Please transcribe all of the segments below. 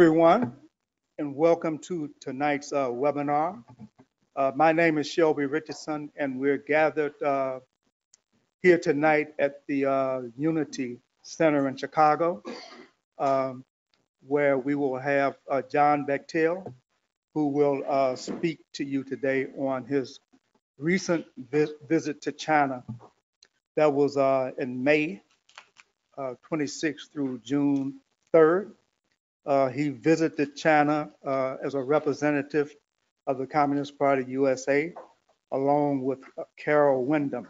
everyone, and welcome to tonight's uh, webinar. Uh, My name is Shelby Richardson, and we're gathered uh, here tonight at the uh, Unity Center in Chicago, um, where we will have uh, John Bachtell, who will uh, speak to you today on his recent vi- visit to China. That was in May uh, 26th through June 3rd. Uh, He visited China uh, as a representative of the Communist Party USA, along with uh, Carol Wyndham.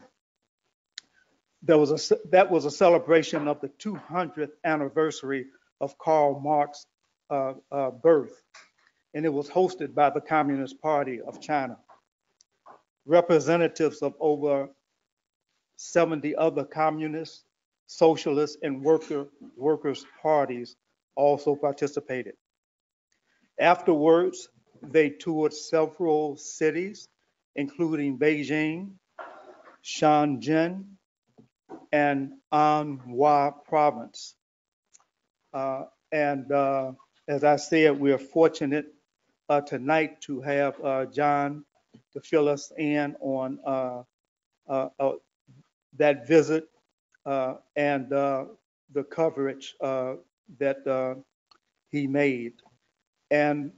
There was a, that was a celebration of the 200th anniversary of Karl Marx's uh, uh, birth, and it was hosted by the Communist Party of China. Representatives of over 70 other communist, socialist, and worker, workers' parties also participated. Afterwards, they toured several cities, including Beijing, Shenzhen, and Anhui province. Uh, And uh, as I said, we are fortunate uh, tonight to have uh, John to fill us in on uh, uh, that visit and the coverage that uh, he made. And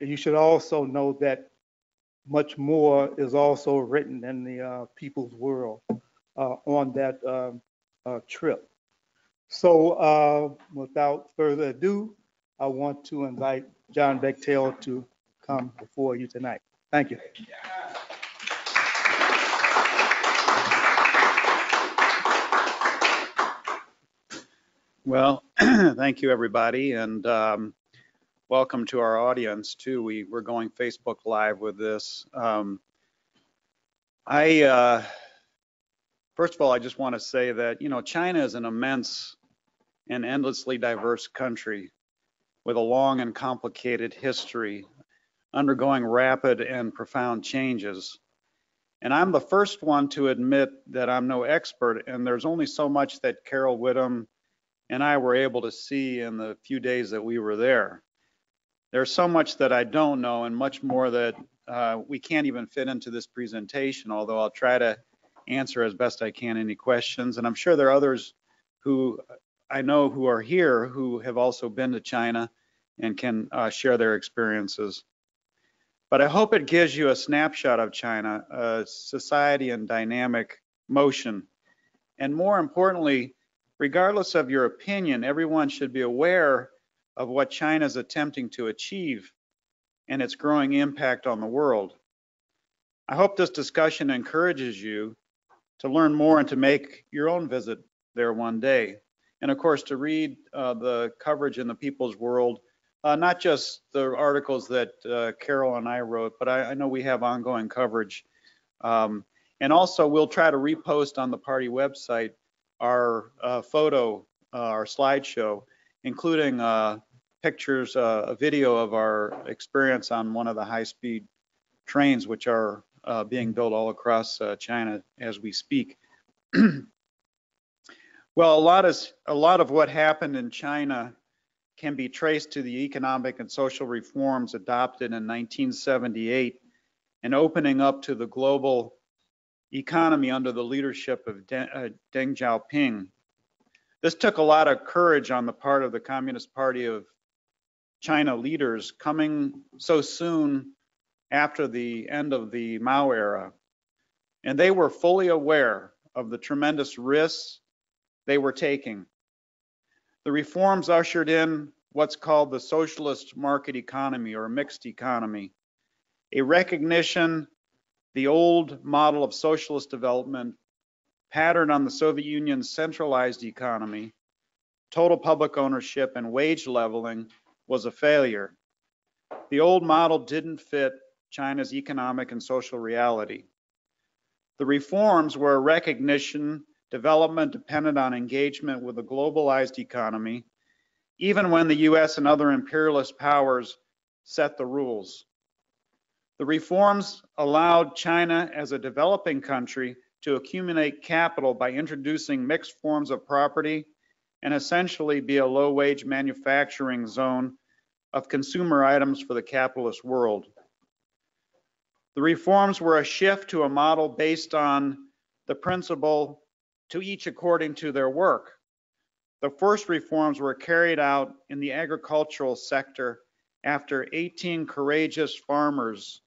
you should also know that much more is also written in the uh, People's World uh, on that um, uh, trip. So uh, without further ado, I want to invite John Bachtell to come before you tonight. Thank you. Well, thank you, everybody, and um, welcome to our audience, too. We, we're going Facebook Live with this. Um, I, uh, first of all, I just want to say that, you know, China is an immense and endlessly diverse country with a long and complicated history, undergoing rapid and profound changes. And I'm the first one to admit that I'm no expert, and there's only so much that Carol Whittam and I were able to see in the few days that we were there. There's so much that I don't know and much more that uh, we can't even fit into this presentation, although I'll try to answer as best I can any questions. And I'm sure there are others who I know who are here who have also been to China and can uh, share their experiences. But I hope it gives you a snapshot of China, a society in dynamic motion. And more importantly, regardless of your opinion, everyone should be aware of what China is attempting to achieve and its growing impact on the world. I hope this discussion encourages you to learn more and to make your own visit there one day. And of course, to read uh, the coverage in the People's World, uh, not just the articles that uh, Carol and I wrote, but I, I know we have ongoing coverage. Um, and also, we'll try to repost on the party website our uh, photo, uh, our slideshow, including uh, pictures, uh, a video of our experience on one of the high-speed trains, which are uh, being built all across China as we speak. well, a lot is a lot of what happened in China can be traced to the economic and social reforms adopted in 1978 and opening up to the global economy under the leadership of Deng, uh, Deng Xiaoping. This took a lot of courage on the part of the Communist Party of China leaders coming so soon after the end of the Mao era. And they were fully aware of the tremendous risks they were taking. The reforms ushered in what's called the socialist market economy or mixed economy, a recognition the old model of socialist development patterned on the Soviet Union's centralized economy, total public ownership, and wage leveling was a failure. The old model didn't fit China's economic and social reality. The reforms were a recognition development depended on engagement with a globalized economy, even when the US and other imperialist powers set the rules. The reforms allowed China as a developing country to accumulate capital by introducing mixed forms of property and essentially be a low wage manufacturing zone of consumer items for the capitalist world. The reforms were a shift to a model based on the principle to each according to their work. The first reforms were carried out in the agricultural sector after 18 courageous farmers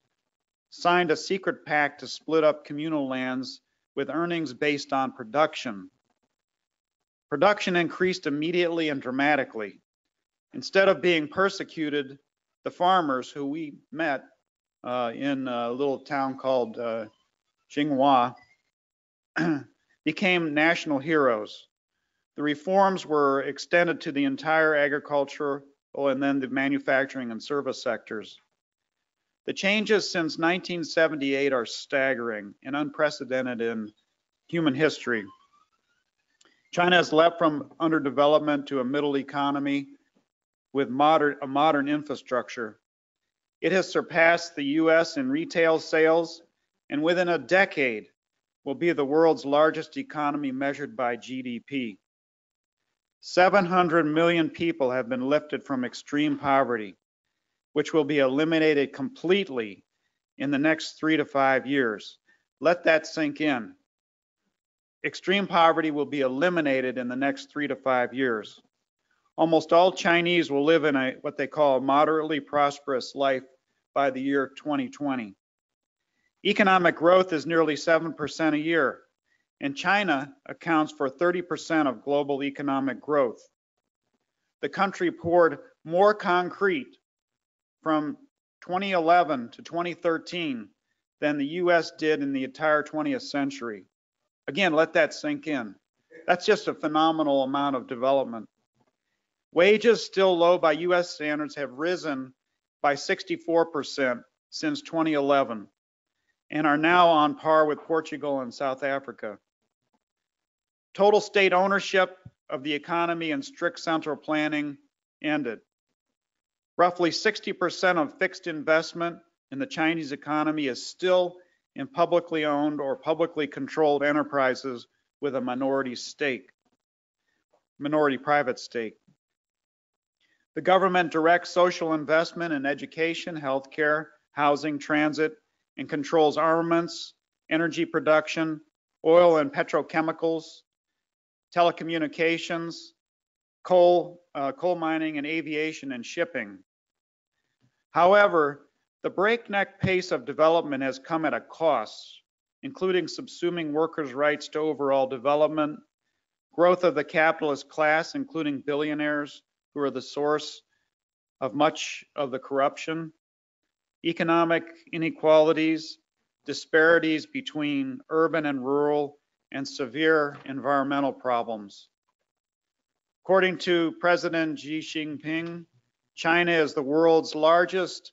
signed a secret pact to split up communal lands with earnings based on production. Production increased immediately and dramatically. Instead of being persecuted, the farmers who we met uh, in a little town called uh, Xinghua became national heroes. The reforms were extended to the entire agriculture and then the manufacturing and service sectors. The changes since 1978 are staggering and unprecedented in human history. China has leapt from underdevelopment to a middle economy with modern, a modern infrastructure. It has surpassed the US in retail sales and within a decade will be the world's largest economy measured by GDP. 700 million people have been lifted from extreme poverty, which will be eliminated completely in the next three to five years. Let that sink in. Extreme poverty will be eliminated in the next three to five years. Almost all Chinese will live in a what they call a moderately prosperous life by the year 2020. Economic growth is nearly 7% a year, and China accounts for 30% of global economic growth. The country poured more concrete from 2011 to 2013 than the US did in the entire 20th century. Again, let that sink in. That's just a phenomenal amount of development. Wages, still low by US standards, have risen by 64% since 2011 and are now on par with Portugal and South Africa. Total state ownership of the economy and strict central planning ended. Roughly 60% of fixed investment in the Chinese economy is still in publicly owned or publicly controlled enterprises with a minority stake, minority private stake. The government directs social investment in education, healthcare, housing, transit, and controls armaments, energy production, oil and petrochemicals, telecommunications, coal, uh, coal mining, and aviation and shipping. However, the breakneck pace of development has come at a cost, including subsuming workers' rights to overall development, growth of the capitalist class, including billionaires who are the source of much of the corruption, economic inequalities, disparities between urban and rural, and severe environmental problems. According to President Xi Jinping, China is the world's largest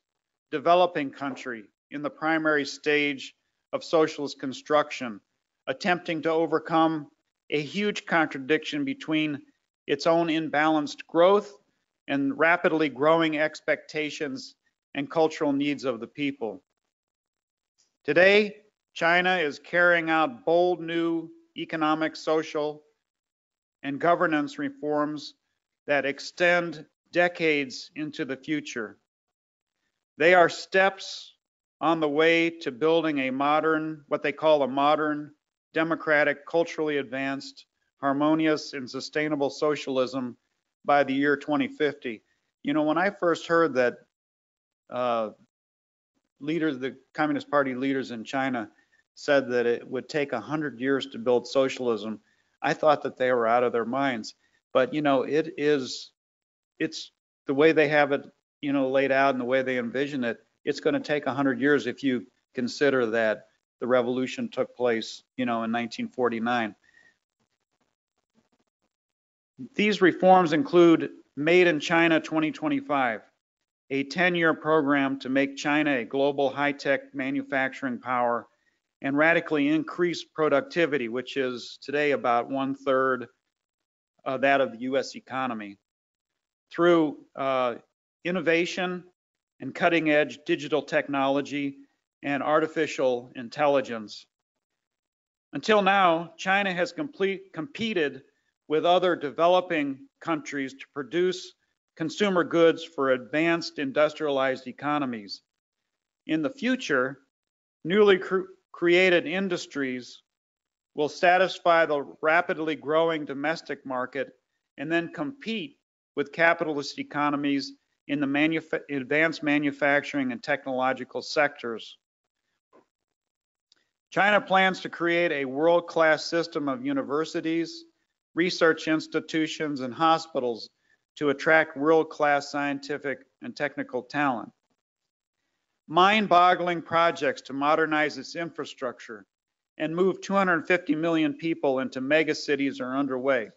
developing country in the primary stage of socialist construction, attempting to overcome a huge contradiction between its own imbalanced growth and rapidly growing expectations and cultural needs of the people. Today, China is carrying out bold new economic, social, and governance reforms that extend decades into the future. They are steps on the way to building a modern, what they call a modern, democratic, culturally advanced, harmonious, and sustainable socialism by the year 2050. You know, when I first heard that uh, leaders, the Communist Party leaders in China said that it would take 100 years to build socialism, I thought that they were out of their minds. But, you know, it is, it's the way they have it you know, laid out and the way they envision it, it's going to take 100 years if you consider that the revolution took place, you know, in 1949. These reforms include Made in China 2025, a 10-year program to make China a global high-tech manufacturing power and radically increase productivity, which is today about one third of uh, that of the U.S. economy. Through uh, innovation and cutting edge digital technology and artificial intelligence. Until now, China has complete, competed with other developing countries to produce consumer goods for advanced industrialized economies. In the future, newly cr- created industries will satisfy the rapidly growing domestic market and then compete with capitalist economies in the advanced manufacturing and technological sectors. China plans to create a world-class system of universities, research institutions, and hospitals to attract world-class scientific and technical talent. Mind-boggling projects to modernize its infrastructure and move 250 million people into megacities are underway.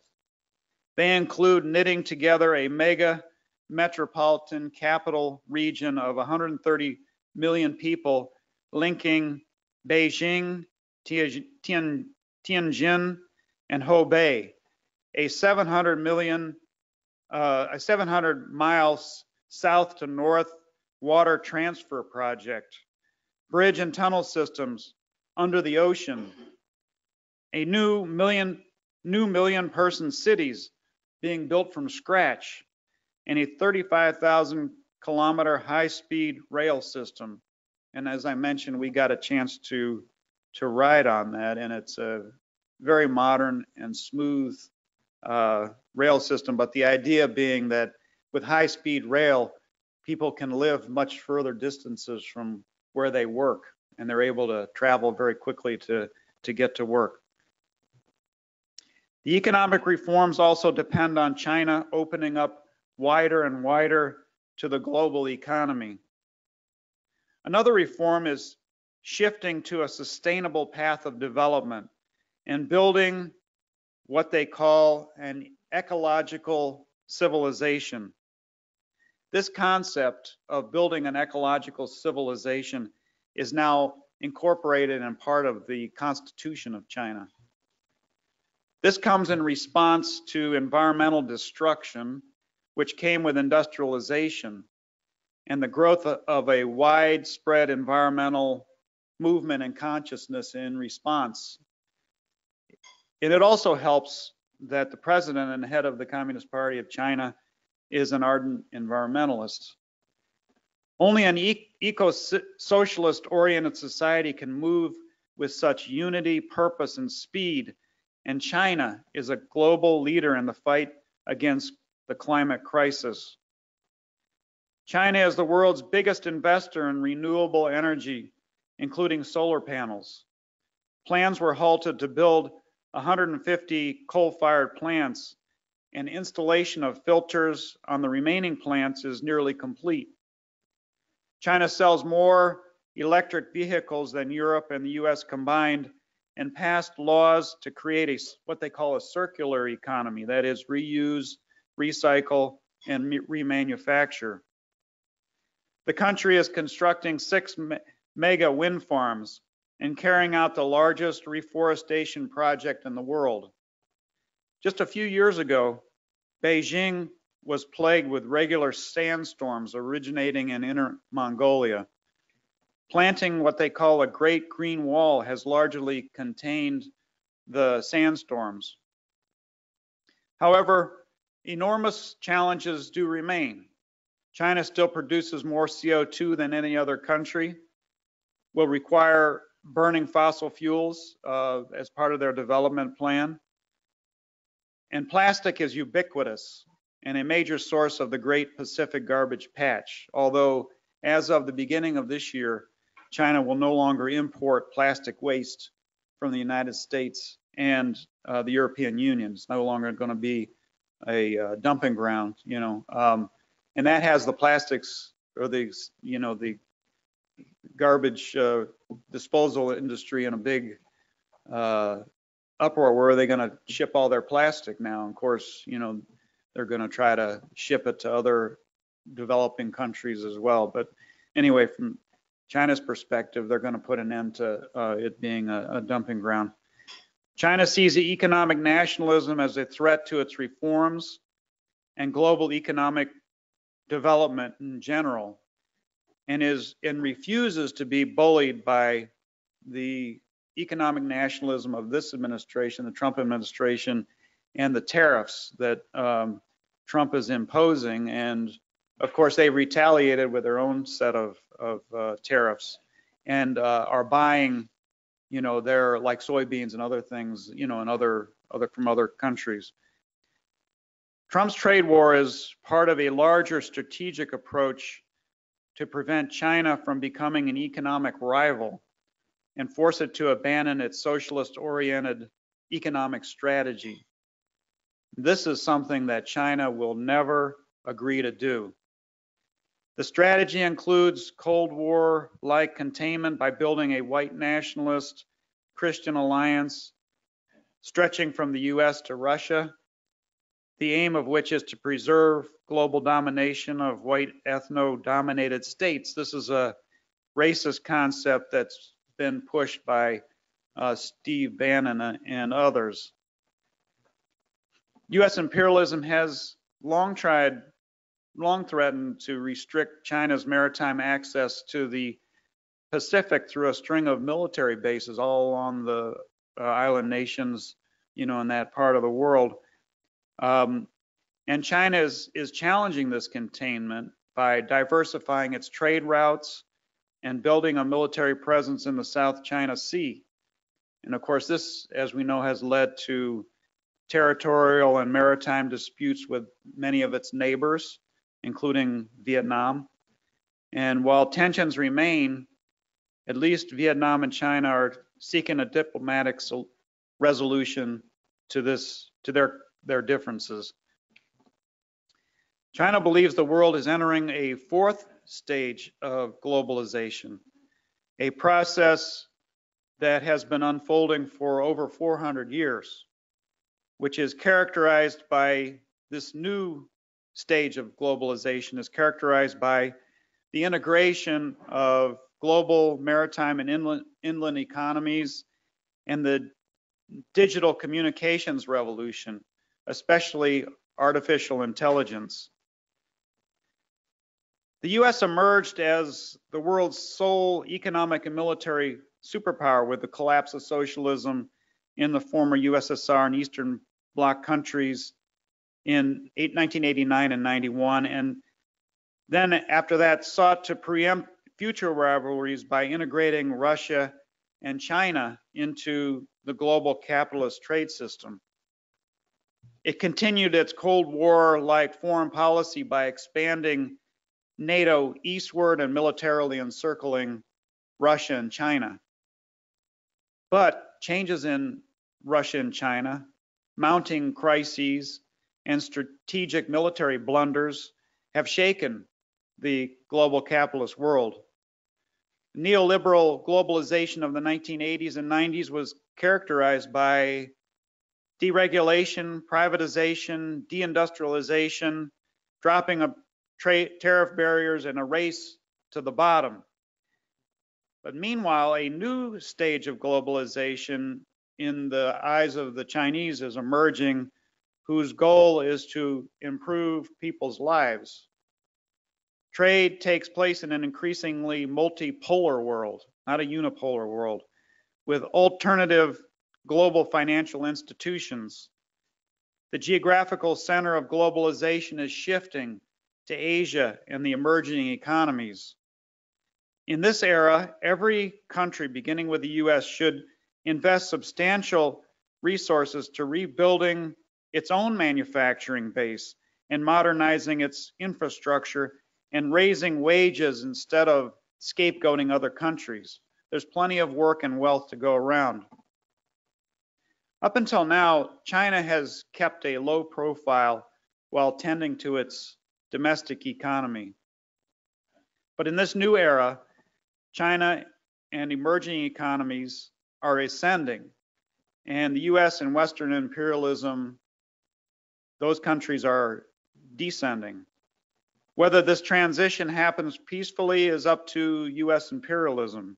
They include knitting together a mega metropolitan capital region of 130 million people, linking Beijing, Tianjin, and Hebei, a 700 million, uh, a 700 miles south to north water transfer project, bridge and tunnel systems under the ocean, a new million, new million person cities being built from scratch, and a 35,000 kilometer high speed rail system. And as I mentioned, we got a chance to, to ride on that and it's a very modern and smooth uh, rail system. But the idea being that with high speed rail, people can live much further distances from where they work and they're able to travel very quickly to, to get to work. The economic reforms also depend on China opening up wider and wider to the global economy. Another reform is shifting to a sustainable path of development and building what they call an ecological civilization. This concept of building an ecological civilization is now incorporated and part of the Constitution of China. This comes in response to environmental destruction, which came with industrialization and the growth of a widespread environmental movement and consciousness in response. And it also helps that the president and head of the Communist Party of China is an ardent environmentalist. Only an eco-socialist oriented society can move with such unity, purpose, and speed, and China is a global leader in the fight against the climate crisis. China is the world's biggest investor in renewable energy, including solar panels. Plans were halted to build 150 coal-fired plants, and installation of filters on the remaining plants is nearly complete. China sells more electric vehicles than Europe and the US combined and passed laws to create a what they call a circular economy, that is reuse, recycle, and remanufacture. The country is constructing six me mega wind farms and carrying out the largest reforestation project in the world. Just a few years ago, Beijing was plagued with regular sandstorms originating in Inner Mongolia. Planting what they call a Great Green Wall has largely contained the sandstorms. However, enormous challenges do remain. China still produces more CO2 than any other country, will require burning fossil fuels uh, as part of their development plan. And plastic is ubiquitous and a major source of the Great Pacific Garbage Patch, although as of the beginning of this year, China will no longer import plastic waste from the United States and uh, the European Union. It's no longer going to be a uh, dumping ground, you know. Um, and that has the plastics or the you know the garbage uh, disposal industry in a big uh, uproar. Where are they going to ship all their plastic now? of course, you know they're going to try to ship it to other developing countries as well. But anyway, from China's perspective, they're going to put an end to uh, it being a, a dumping ground. China sees economic nationalism as a threat to its reforms and global economic development in general and is and refuses to be bullied by the economic nationalism of this administration, the Trump administration, and the tariffs that um, Trump is imposing. And of course, they retaliated with their own set of, of uh, tariffs and uh, are buying, you know, their like soybeans and other things, you know, and other other from other countries. Trump's trade war is part of a larger strategic approach to prevent China from becoming an economic rival and force it to abandon its socialist oriented economic strategy. This is something that China will never agree to do. The strategy includes Cold War like containment by building a white nationalist Christian alliance stretching from the US to Russia, the aim of which is to preserve global domination of white ethno dominated states. This is a racist concept that's been pushed by uh, Steve Bannon and others. U.S. imperialism has long tried, long threatened to restrict China's maritime access to the Pacific through a string of military bases all along the uh, island nations, you know, in that part of the world. Um, and China is, is challenging this containment by diversifying its trade routes and building a military presence in the South China Sea. And of course, this, as we know, has led to territorial and maritime disputes with many of its neighbors, including Vietnam. And while tensions remain, at least Vietnam and China are seeking a diplomatic resolution to this to their their differences. China believes the world is entering a fourth stage of globalization, a process that has been unfolding for over 400 years, which is characterized by this new stage of globalization is characterized by the integration of global maritime and inland, inland economies and the digital communications revolution, especially artificial intelligence. The US emerged as the world's sole economic and military superpower with the collapse of socialism in the former USSR and Eastern Bloc countries in 1989 and 91, and then after that sought to preempt future rivalries by integrating Russia and China into the global capitalist trade system. It continued its Cold War like foreign policy by expanding NATO eastward and militarily encircling Russia and China. But changes in Russia and China, mounting crises, and strategic military blunders have shaken the global capitalist world. Neoliberal globalization of the 1980s and 90s was characterized by deregulation, privatization, deindustrialization, dropping of trade tariff barriers, and a race to the bottom. But meanwhile, a new stage of globalization in the eyes of the Chinese is emerging, whose goal is to improve people's lives. Trade takes place in an increasingly multipolar world, not a unipolar world, with alternative global financial institutions. The geographical center of globalization is shifting to Asia and the emerging economies. In this era, every country, beginning with the US, should invest substantial resources to rebuilding its own manufacturing base and modernizing its infrastructure and raising wages instead of scapegoating other countries. There's plenty of work and wealth to go around. Up until now, China has kept a low profile while tending to its domestic economy. But in this new era, China and emerging economies are ascending, and the US and Western imperialism, those countries are descending. Whether this transition happens peacefully is up to US imperialism.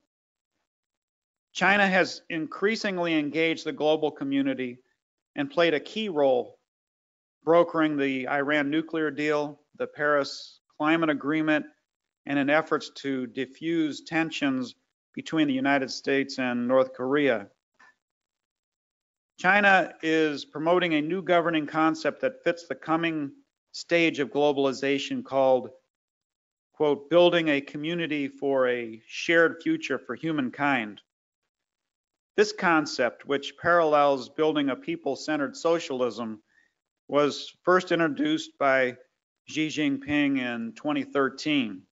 China has increasingly engaged the global community and played a key role brokering the Iran nuclear deal, the Paris Climate Agreement, and in efforts to diffuse tensions between the United States and North Korea. China is promoting a new governing concept that fits the coming stage of globalization called, quote, building a community for a shared future for humankind. This concept, which parallels building a people-centered socialism, was first introduced by Xi Jinping in 2013.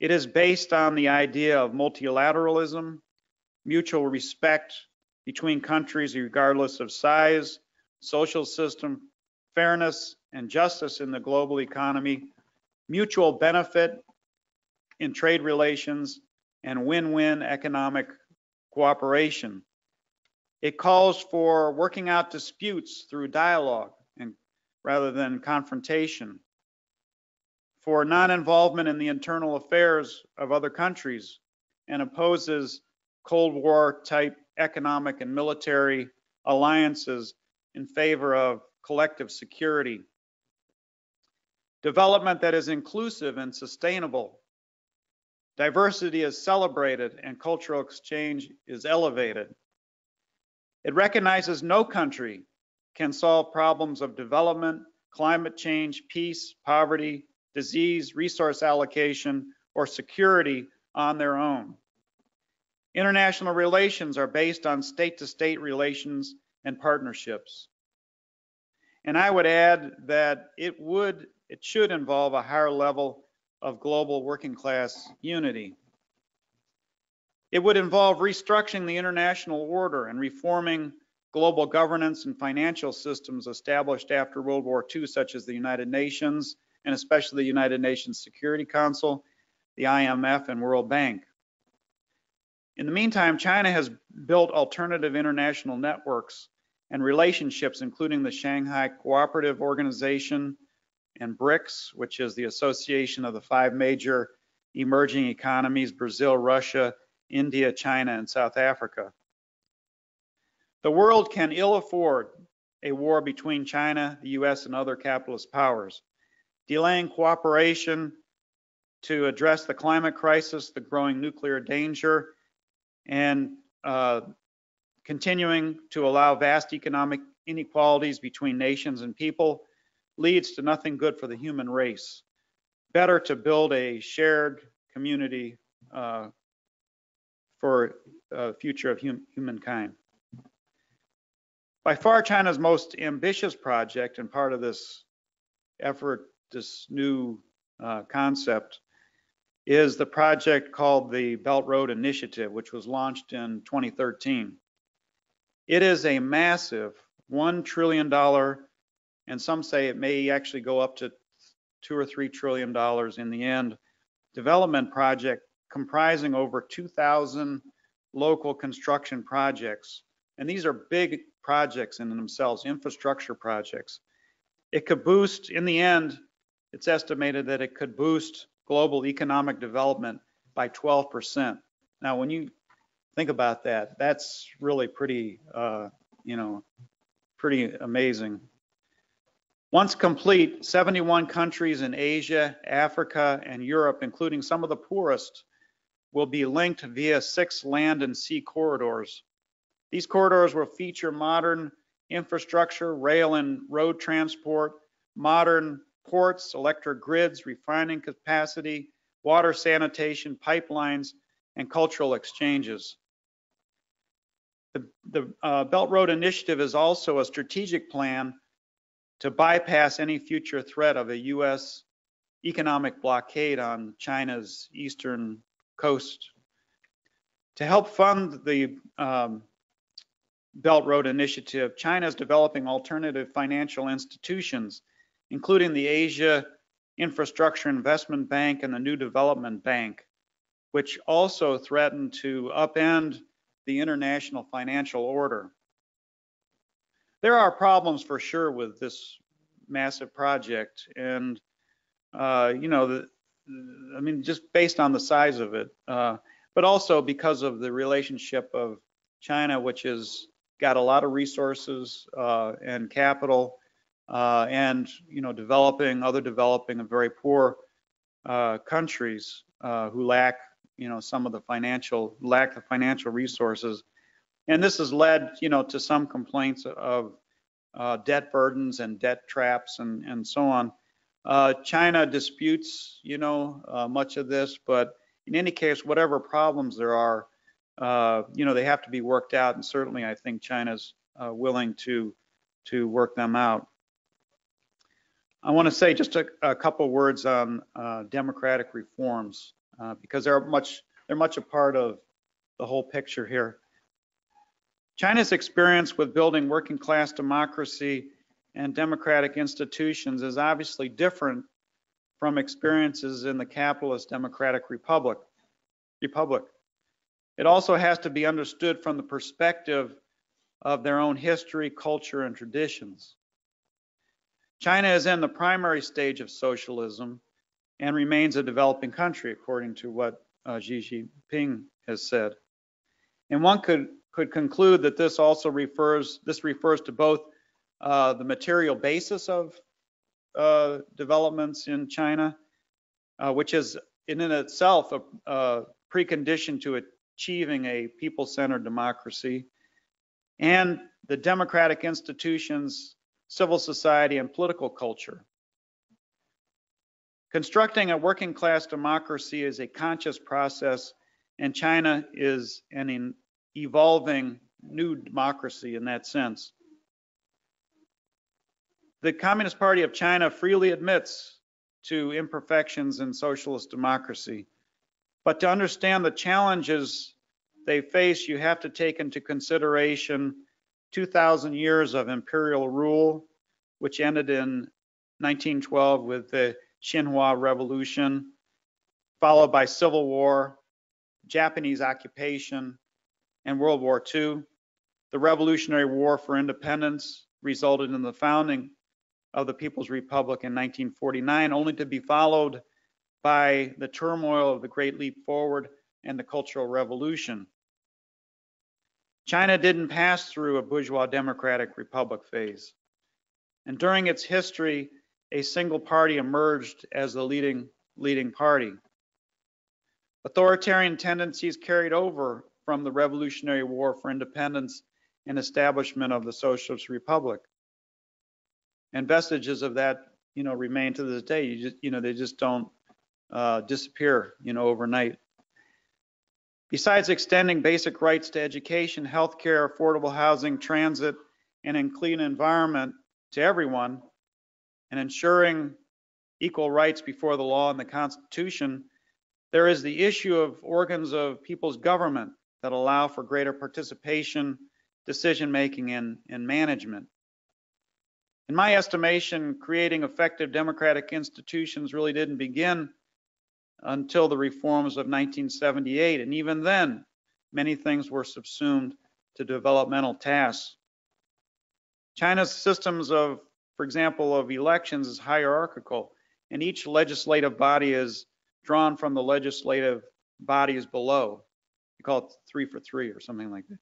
It is based on the idea of multilateralism, mutual respect between countries regardless of size, social system, fairness, and justice in the global economy, mutual benefit in trade relations, and win-win economic cooperation. It calls for working out disputes through dialogue and rather than confrontation, for non-involvement in the internal affairs of other countries, and opposes Cold War type economic and military alliances in favor of collective security. Development that is inclusive and sustainable. Diversity is celebrated and cultural exchange is elevated. It recognizes no country can solve problems of development, climate change, peace, poverty, disease, resource allocation, or security on their own. International relations are based on state-to-state -state relations and partnerships. And I would add that it would, it should involve a higher level of global working class unity. It would involve restructuring the international order and reforming global governance and financial systems established after World War II, such as the United Nations, and especially the United Nations Security Council, the IMF, and World Bank. In the meantime, China has built alternative international networks and relationships, including the Shanghai Cooperative Organization and BRICS, which is the association of the five major emerging economies, Brazil, Russia, India, China, and South Africa. The world can ill afford a war between China, the US, and other capitalist powers. Delaying cooperation to address the climate crisis, the growing nuclear danger, and uh, continuing to allow vast economic inequalities between nations and people leads to nothing good for the human race. Better to build a shared community uh, for a future of hum humankind. By far, China's most ambitious project and part of this effort, this new uh, concept, is the project called the Belt Road Initiative, which was launched in 2013. It is a massive $1 trillion, and some say it may actually go up to two or three trillion dollars in the end, development project comprising over 2,000 local construction projects. And these are big projects in themselves, infrastructure projects. It could boost, in the end, it's estimated that it could boost global economic development by 12%. Now, when you think about that, that's really pretty, uh, you know, pretty amazing. Once complete, 71 countries in Asia, Africa, and Europe, including some of the poorest, will be linked via six land and sea corridors. These corridors will feature modern infrastructure, rail and road transport, modern ports, electric grids, refining capacity, water sanitation, pipelines, and cultural exchanges. The, the uh, Belt Road Initiative is also a strategic plan to bypass any future threat of a U.S. economic blockade on China's eastern coast. To help fund the um, Belt Road Initiative, China is developing alternative financial institutions including the Asia Infrastructure Investment Bank and the New Development Bank, which also threaten to upend the international financial order. There are problems for sure with this massive project, and uh, you know, the, I mean, just based on the size of it, uh, but also because of the relationship of China, which has got a lot of resources uh, and capital uh, and you know developing other developing and very poor uh, countries uh, who lack you know some of the financial lack the financial resources and this has led you know to some complaints of uh, debt burdens and debt traps and, and so on. Uh, China disputes, you know, much of this, but in any case, whatever problems there are, uh, you know, they have to be worked out, and certainly I think China's uh, willing to to work them out. I want to say just a, a couple words on uh, democratic reforms uh, because they're much they're much a part of the whole picture here. China's experience with building working class democracy and democratic institutions is obviously different from experiences in the capitalist democratic republic. Republic. It also has to be understood from the perspective of their own history, culture, and traditions. China is in the primary stage of socialism and remains a developing country, according to what uh, Xi Jinping has said. And one could could conclude that this also refers this refers to both uh, the material basis of uh, developments in China, uh, which is in, in itself a, a precondition to achieving a people-centered democracy, and the democratic institutions, civil society, and political culture. Constructing a working class democracy is a conscious process, and China is an evolving new democracy in that sense. The Communist Party of China freely admits to imperfections in socialist democracy. But to understand the challenges they face, you have to take into consideration 2,000 years of imperial rule, which ended in 1912 with the Xinhai Revolution, followed by civil war, Japanese occupation, and World War II. The Revolutionary War for Independence resulted in the founding of the People's Republic in 1949, only to be followed by the turmoil of the Great Leap Forward and the Cultural Revolution. China didn't pass through a bourgeois democratic republic phase. And during its history, a single party emerged as the leading, leading party. Authoritarian tendencies carried over from the Revolutionary War for Independence and establishment of the Socialist Republic and vestiges of that, you know, remain to this day. You just, you know, they just don't uh, disappear, you know, overnight. Besides extending basic rights to education, healthcare, affordable housing, transit, and a clean environment to everyone, and ensuring equal rights before the law and the Constitution, there is the issue of organs of people's government that allow for greater participation, decision making, and, and management. In my estimation, creating effective democratic institutions really didn't begin until the reforms of 1978. And even then, many things were subsumed to developmental tasks. China's systems of, for example, of elections is hierarchical, and each legislative body is drawn from the legislative bodies below. You call it three for three or something like that.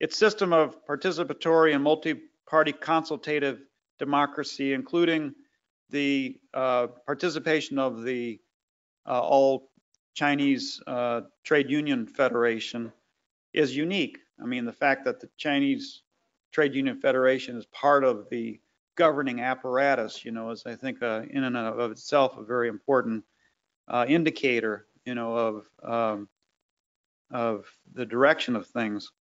Its system of participatory and multi-party consultative democracy, including the uh, participation of the All Chinese uh, Trade Union Federation, is unique. I mean, the fact that the Chinese Trade Union Federation is part of the governing apparatus, you know, is I think uh, in and of itself a very important uh, indicator, you know, of um, of the direction of things.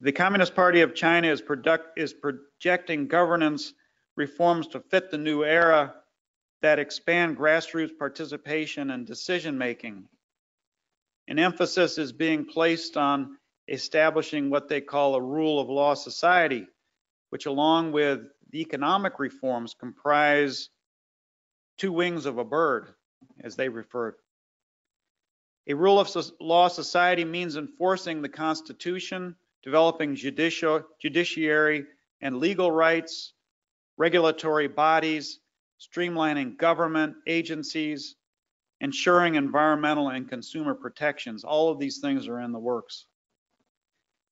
The Communist Party of China is, product, is projecting governance reforms to fit the new era that expand grassroots participation and decision making. An emphasis is being placed on establishing what they call a rule of law society, which along with the economic reforms comprise two wings of a bird, as they refer. A rule of law society means enforcing the Constitution, developing judicial, judiciary and legal rights, regulatory bodies, streamlining government agencies, ensuring environmental and consumer protections. All of these things are in the works.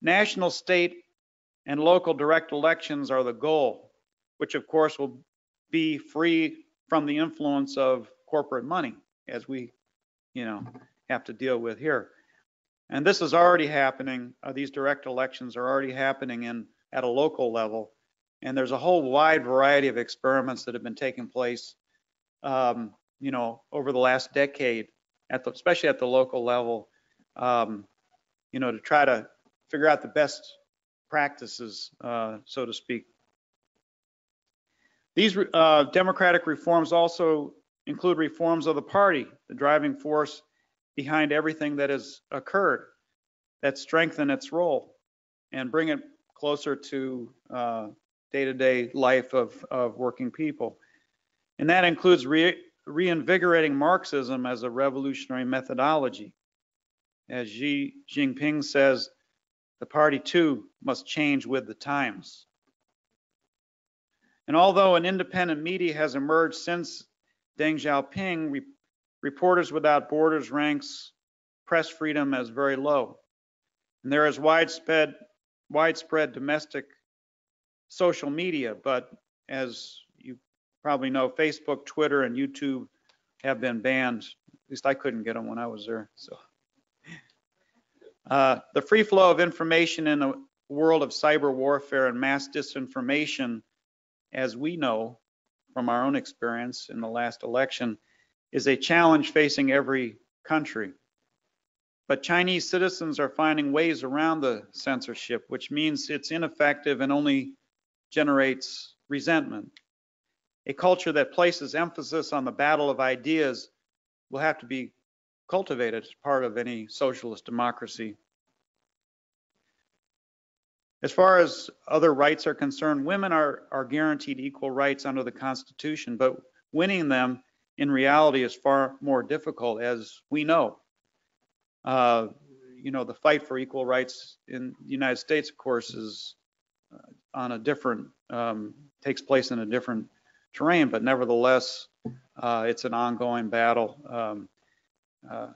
National, state, and local direct elections are the goal, which of course will be free from the influence of corporate money, as we, you know, have to deal with here. And this is already happening. Uh, these direct elections are already happening in at a local level. And there's a whole wide variety of experiments that have been taking place, um, you know, over the last decade, at the, especially at the local level, um, you know, to try to figure out the best practices, uh, so to speak. These uh, democratic reforms also include reforms of the party, the driving force behind everything that has occurred, that strengthen its role and bring it closer to uh, day-to-day life of, of working people. And that includes re reinvigorating Marxism as a revolutionary methodology. As Xi Jinping says, the party too must change with the times. And although an independent media has emerged since Deng Xiaoping, re Reporters Without Borders ranks press freedom as very low. And there is widespread, widespread domestic social media, but as you probably know, Facebook, Twitter, and YouTube have been banned. At least I couldn't get them when I was there. So, uh, the free flow of information in a world of cyber warfare and mass disinformation, as we know from our own experience in the last election, is a challenge facing every country. But Chinese citizens are finding ways around the censorship, which means it's ineffective and only generates resentment. A culture that places emphasis on the battle of ideas will have to be cultivated as part of any socialist democracy. As far as other rights are concerned, women are, are guaranteed equal rights under the Constitution, but winning them in reality is far more difficult, as we know. Uh, you know, the fight for equal rights in the United States, of course, is uh, on a different, um, takes place in a different terrain, but nevertheless, uh, it's an ongoing battle. Um, uh,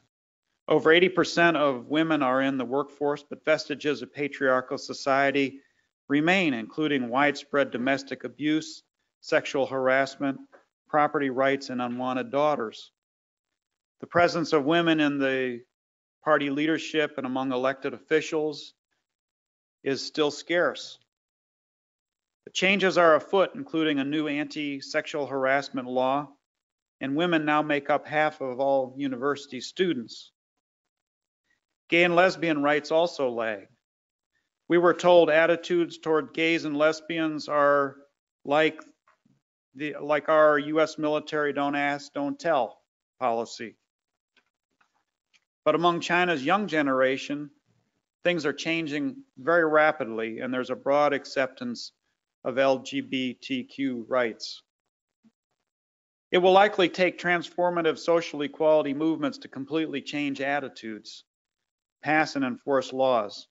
over 80% of women are in the workforce, but vestiges of patriarchal society remain, including widespread domestic abuse, sexual harassment, property rights, and unwanted daughters. The presence of women in the party leadership and among elected officials is still scarce. The changes are afoot, including a new anti-sexual harassment law, and women now make up half of all university students. Gay and lesbian rights also lag. We were told attitudes toward gays and lesbians are like the like our U.S. military don't ask, don't tell policy. But among China's young generation, things are changing very rapidly, and there's a broad acceptance of LGBTQ rights. It will likely take transformative social equality movements to completely change attitudes, pass and enforce laws.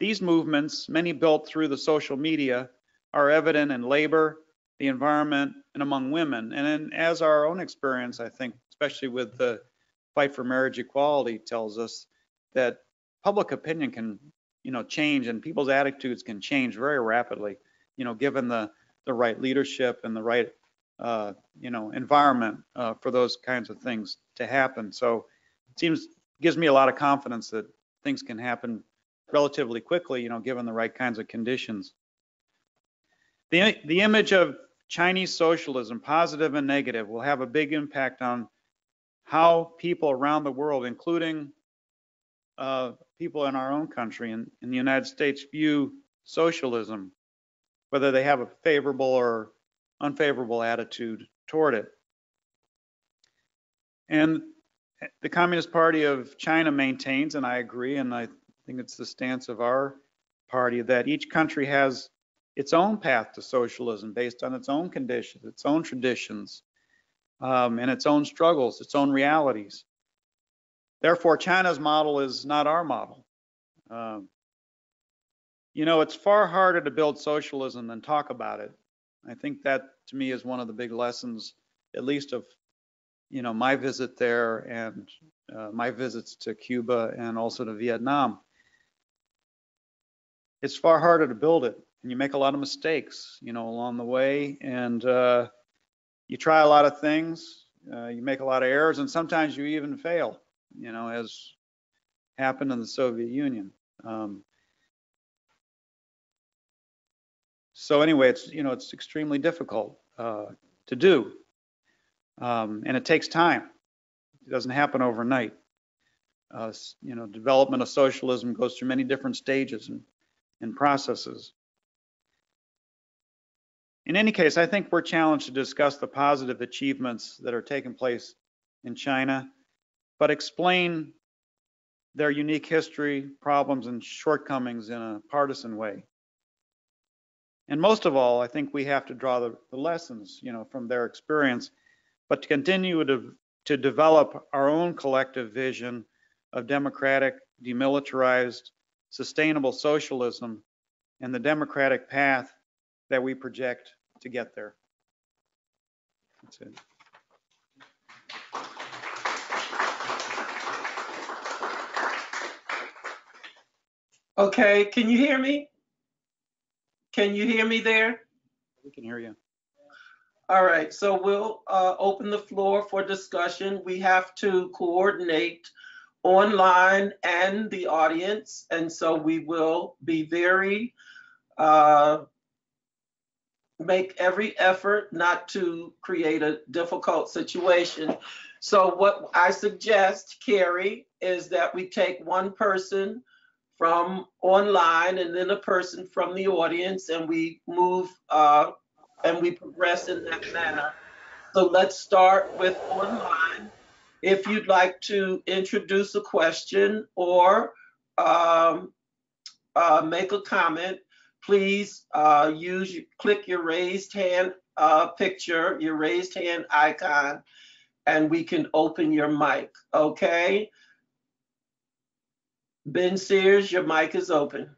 These movements, many built through the social media, are evident in labor, the environment, and among women. And in, as our own experience, I think, especially with the fight for marriage equality, tells us that public opinion can, you know, change and people's attitudes can change very rapidly you know, given the, the right leadership and the right, uh, you know, environment uh, for those kinds of things to happen. So it seems, gives me a lot of confidence that things can happen relatively quickly, you know, given the right kinds of conditions. The, the image of Chinese socialism, positive and negative, will have a big impact on how people around the world, including uh, people in our own country and in, in the United States, view socialism whether they have a favorable or unfavorable attitude toward it. And the Communist Party of China maintains, and I agree, and I think it's the stance of our party, that each country has its own path to socialism based on its own conditions, its own traditions, um, and its own struggles, its own realities. Therefore, China's model is not our model. Um, you know, it's far harder to build socialism than talk about it. I think that to me is one of the big lessons, at least of, you know, my visit there and uh, my visits to Cuba and also to Vietnam. It's far harder to build it, and you make a lot of mistakes, you know, along the way, and uh, you try a lot of things, uh, you make a lot of errors, and sometimes you even fail, you know, as happened in the Soviet Union. Um, so anyway, it's, you know, it's extremely difficult uh, to do. Um, And it takes time. It doesn't happen overnight. Uh, You know, development of socialism goes through many different stages and, and processes. In any case, I think we're challenged to discuss the positive achievements that are taking place in China, but explain their unique history, problems, and shortcomings in a partisan way. And most of all, I think we have to draw the, the lessons, you know, from their experience, but to continue to, to develop our own collective vision of democratic, demilitarized, sustainable socialism and the democratic path that we project to get there. That's it. Okay, can you hear me? Can you hear me there? We can hear you. All right, so we'll uh, open the floor for discussion. We have to coordinate online and the audience, and so we will be very, uh, make every effort not to create a difficult situation. So what I suggest, Carrie, is that we take one person from online and then a person from the audience, and we move uh, and we progress in that manner. So let's start with online. If you'd like to introduce a question or um, uh, make a comment, please uh, use, click your raised hand uh, picture, your raised hand icon, and we can open your mic, okay? Ben Sears, your mic is open.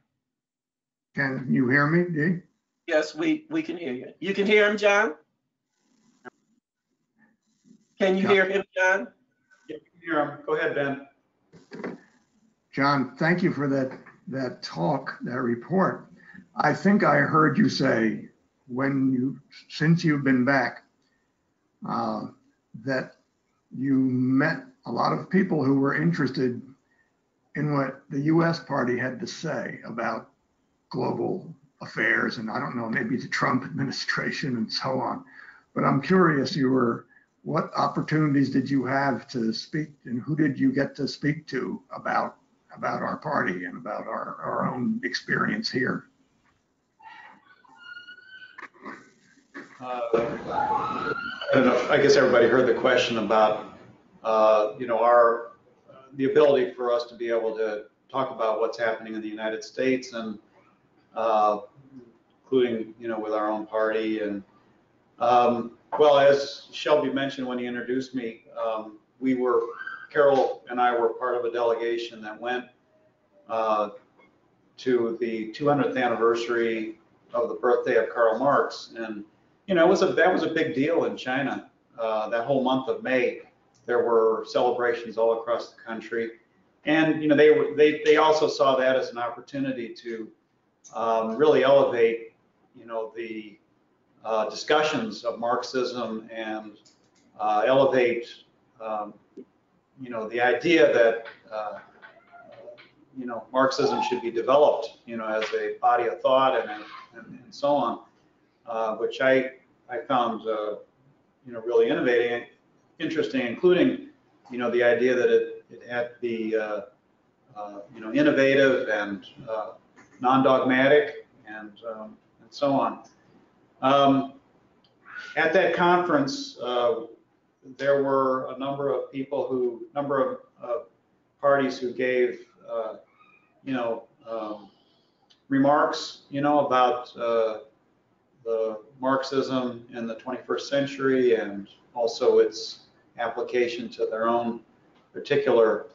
Can you hear me, Dee? Yes, we, we can hear you. You can hear him, John? Can you Yeah. hear him, John? Yeah, we can him. Go ahead, Ben. John, thank you for that, that talk, that report. I think I heard you say when you, since you've been back, uh, that you met a lot of people who were interested in what the US party had to say about global affairs and I don't know, maybe the Trump administration and so on. But I'm curious, you were, what opportunities did you have to speak and who did you get to speak to about, about our party and about our, our own experience here? Uh, I I guess everybody heard the question about, uh, you know, our, the ability for us to be able to talk about what's happening in the United States and, uh, including, you know, with our own party. And, um, well, as Shelby mentioned when he introduced me, um, we were, Carol and I were part of a delegation that went uh, to the 200th anniversary of the birthday of Karl Marx. And you know, it was a, that was a big deal in China. Uh, that whole month of May, there were celebrations all across the country. And, you know, they were, they, they also saw that as an opportunity to um, really elevate, you know, the uh, discussions of Marxism and uh, elevate, um, you know, the idea that, uh, you know, Marxism should be developed, you know, as a body of thought and, and, and so on uh, which I, I found, uh, you know, really innovating, interesting, including, you know, the idea that it, it had to be, uh, uh, you know, innovative and uh, non-dogmatic and, um, and so on. Um, at that conference, uh, there were a number of people who, number of parties who gave, uh, you know, um, remarks, you know, about uh, the Marxism in the 21st century and also its application to their own particular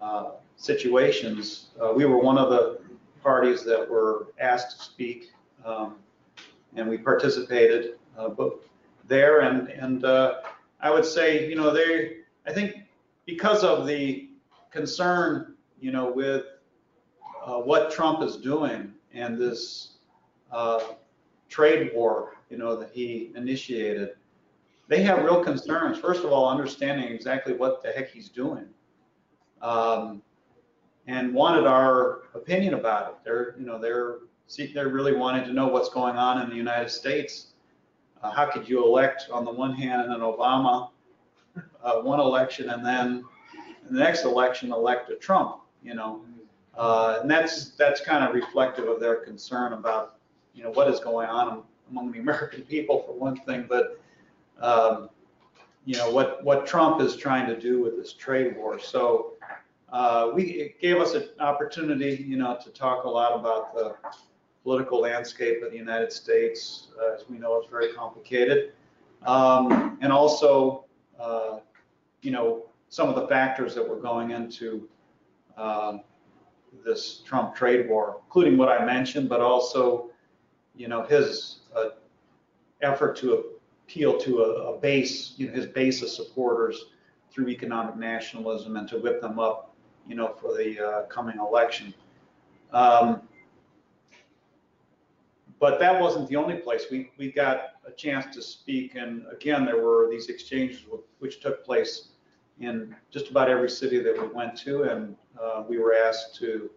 uh, situations. Uh, we were one of the parties that were asked to speak, um, and we participated uh, both there. And, and uh, I would say, you know, they, I think because of the concern, you know, with uh, what Trump is doing and this uh, trade war, you know, that he initiated, they have real concerns. First of all, understanding exactly what the heck he's doing, um, and wanted our opinion about it. They're, you know, they're they're really wanting to know what's going on in the United States. Uh, How could you elect on the one hand and then Obama, uh, one election and then in the next election elect a Trump, you know? Uh, And that's, that's kind of reflective of their concern about, you know, what is going on among the American people for one thing, but, um, you know, what, what Trump is trying to do with this trade war. So uh, we, it gave us an opportunity, you know, to talk a lot about the political landscape of the United States. Uh, As we know, it's very complicated. Um, And also, uh, you know, some of the factors that were going into um, this Trump trade war, including what I mentioned, but also, you know, his uh, effort to appeal to a a base, you know, his base of supporters through economic nationalism and to whip them up, you know, for the uh, coming election. Um, But that wasn't the only place. We, we got a chance to speak, and again, there were these exchanges which took place in just about every city that we went to, and uh, we were asked to,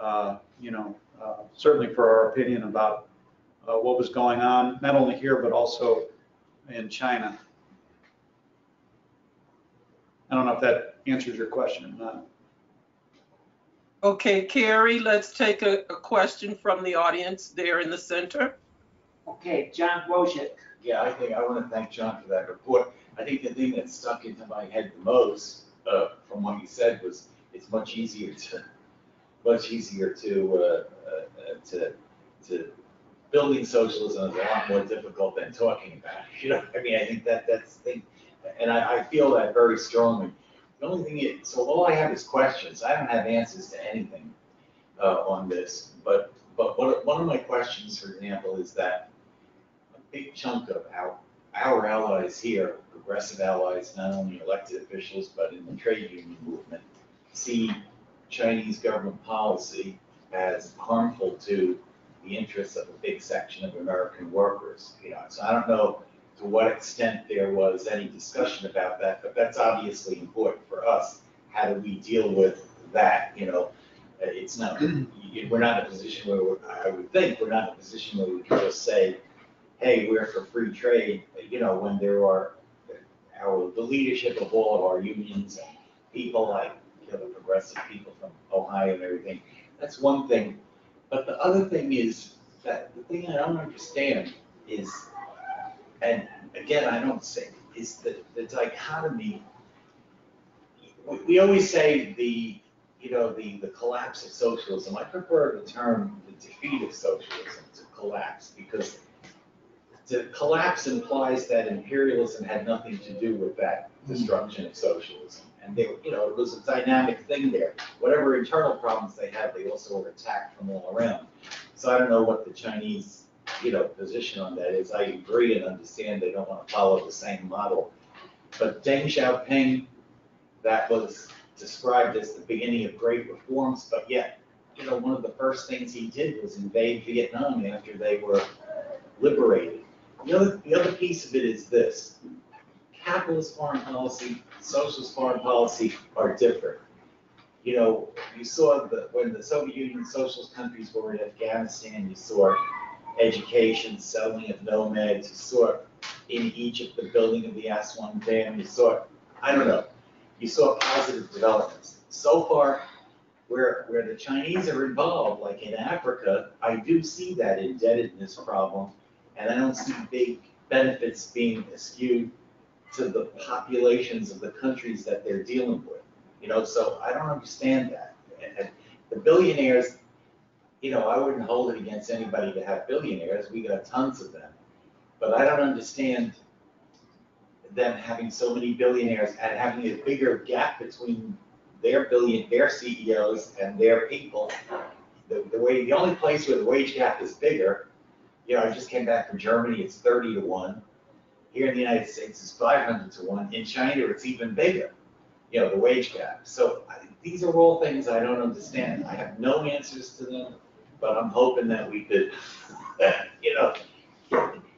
uh, you know, uh, certainly for our opinion about uh, what was going on, not only here, but also in China. I don't know if that answers your question or not. Okay, Carrie, let's take a, a question from the audience there in the center. Okay, John Wojcik. Yeah, I think, I want to thank John for that report. I think the thing that stuck into my head the most, uh, from what he said was, it's much easier to, much easier to, uh, uh, to, to, building socialism is a lot more difficult than talking about it. You know, I mean, I think that, that's the thing, and I, I feel that very strongly. The only thing is, so all I have is questions. I don't have answers to anything, uh, on this. But, but one, one of my questions, for example, is that a big chunk of our, our allies here, progressive allies, not only elected officials, but in the trade union movement, see Chinese government policy as harmful to the interests of a big section of American workers. You know, so I don't know to what extent there was any discussion about that, but that's obviously important for us. How do we deal with that, you know? Uh, It's not, we're not in a position where, I would think, we're not in a position where we can just say, hey, we're for free trade, you know, when there are our, the leadership of all of our unions and people like, you know, the progressive people from Ohio and everything. That's one thing. But the other thing is that the thing I don't understand is, and again, I don't say, is the, the dichotomy. We, we always say the, you know, the, the collapse of socialism. I prefer the term the defeat of socialism to collapse because to collapse implies that imperialism had nothing to do with that hmm. destruction of socialism. And they, you know, it was a dynamic thing there. Whatever internal problems they had, they also were attacked from all around. So I don't know what the Chinese, you know, position on that is. I agree and understand they don't want to follow the same model. But Deng Xiaoping, that was described as the beginning of great reforms, but yet, you know, one of the first things he did was invade Vietnam after they were liberated. The other, the other piece of it is this. Capitalist foreign policy, socialist foreign policy are different. You know, you saw the, when the Soviet Union socialist countries were in Afghanistan, you saw education, selling of nomads, you saw in Egypt, the building of the Aswan Dam, you saw, I don't know, you saw positive developments. So far, where, where the Chinese are involved, like in Africa, I do see that indebtedness problem and I don't see big benefits being skewed to the populations of the countries that they're dealing with. You know, so I don't understand that. And- the billionaires, you know, I wouldn't hold it against anybody to have billionaires. We got tons of them. But I don't understand them having so many billionaires and having a bigger gap between their billion, their CEOs and their people. The, the way, the only place where the wage gap is bigger you know, I just came back from Germany, it's thirty to one. Here in the United States, it's five hundred to one. In China, it's even bigger, you know, the wage gap. So I- these are all things I don't understand. I have no answers to them, but I'm hoping that we could, you know,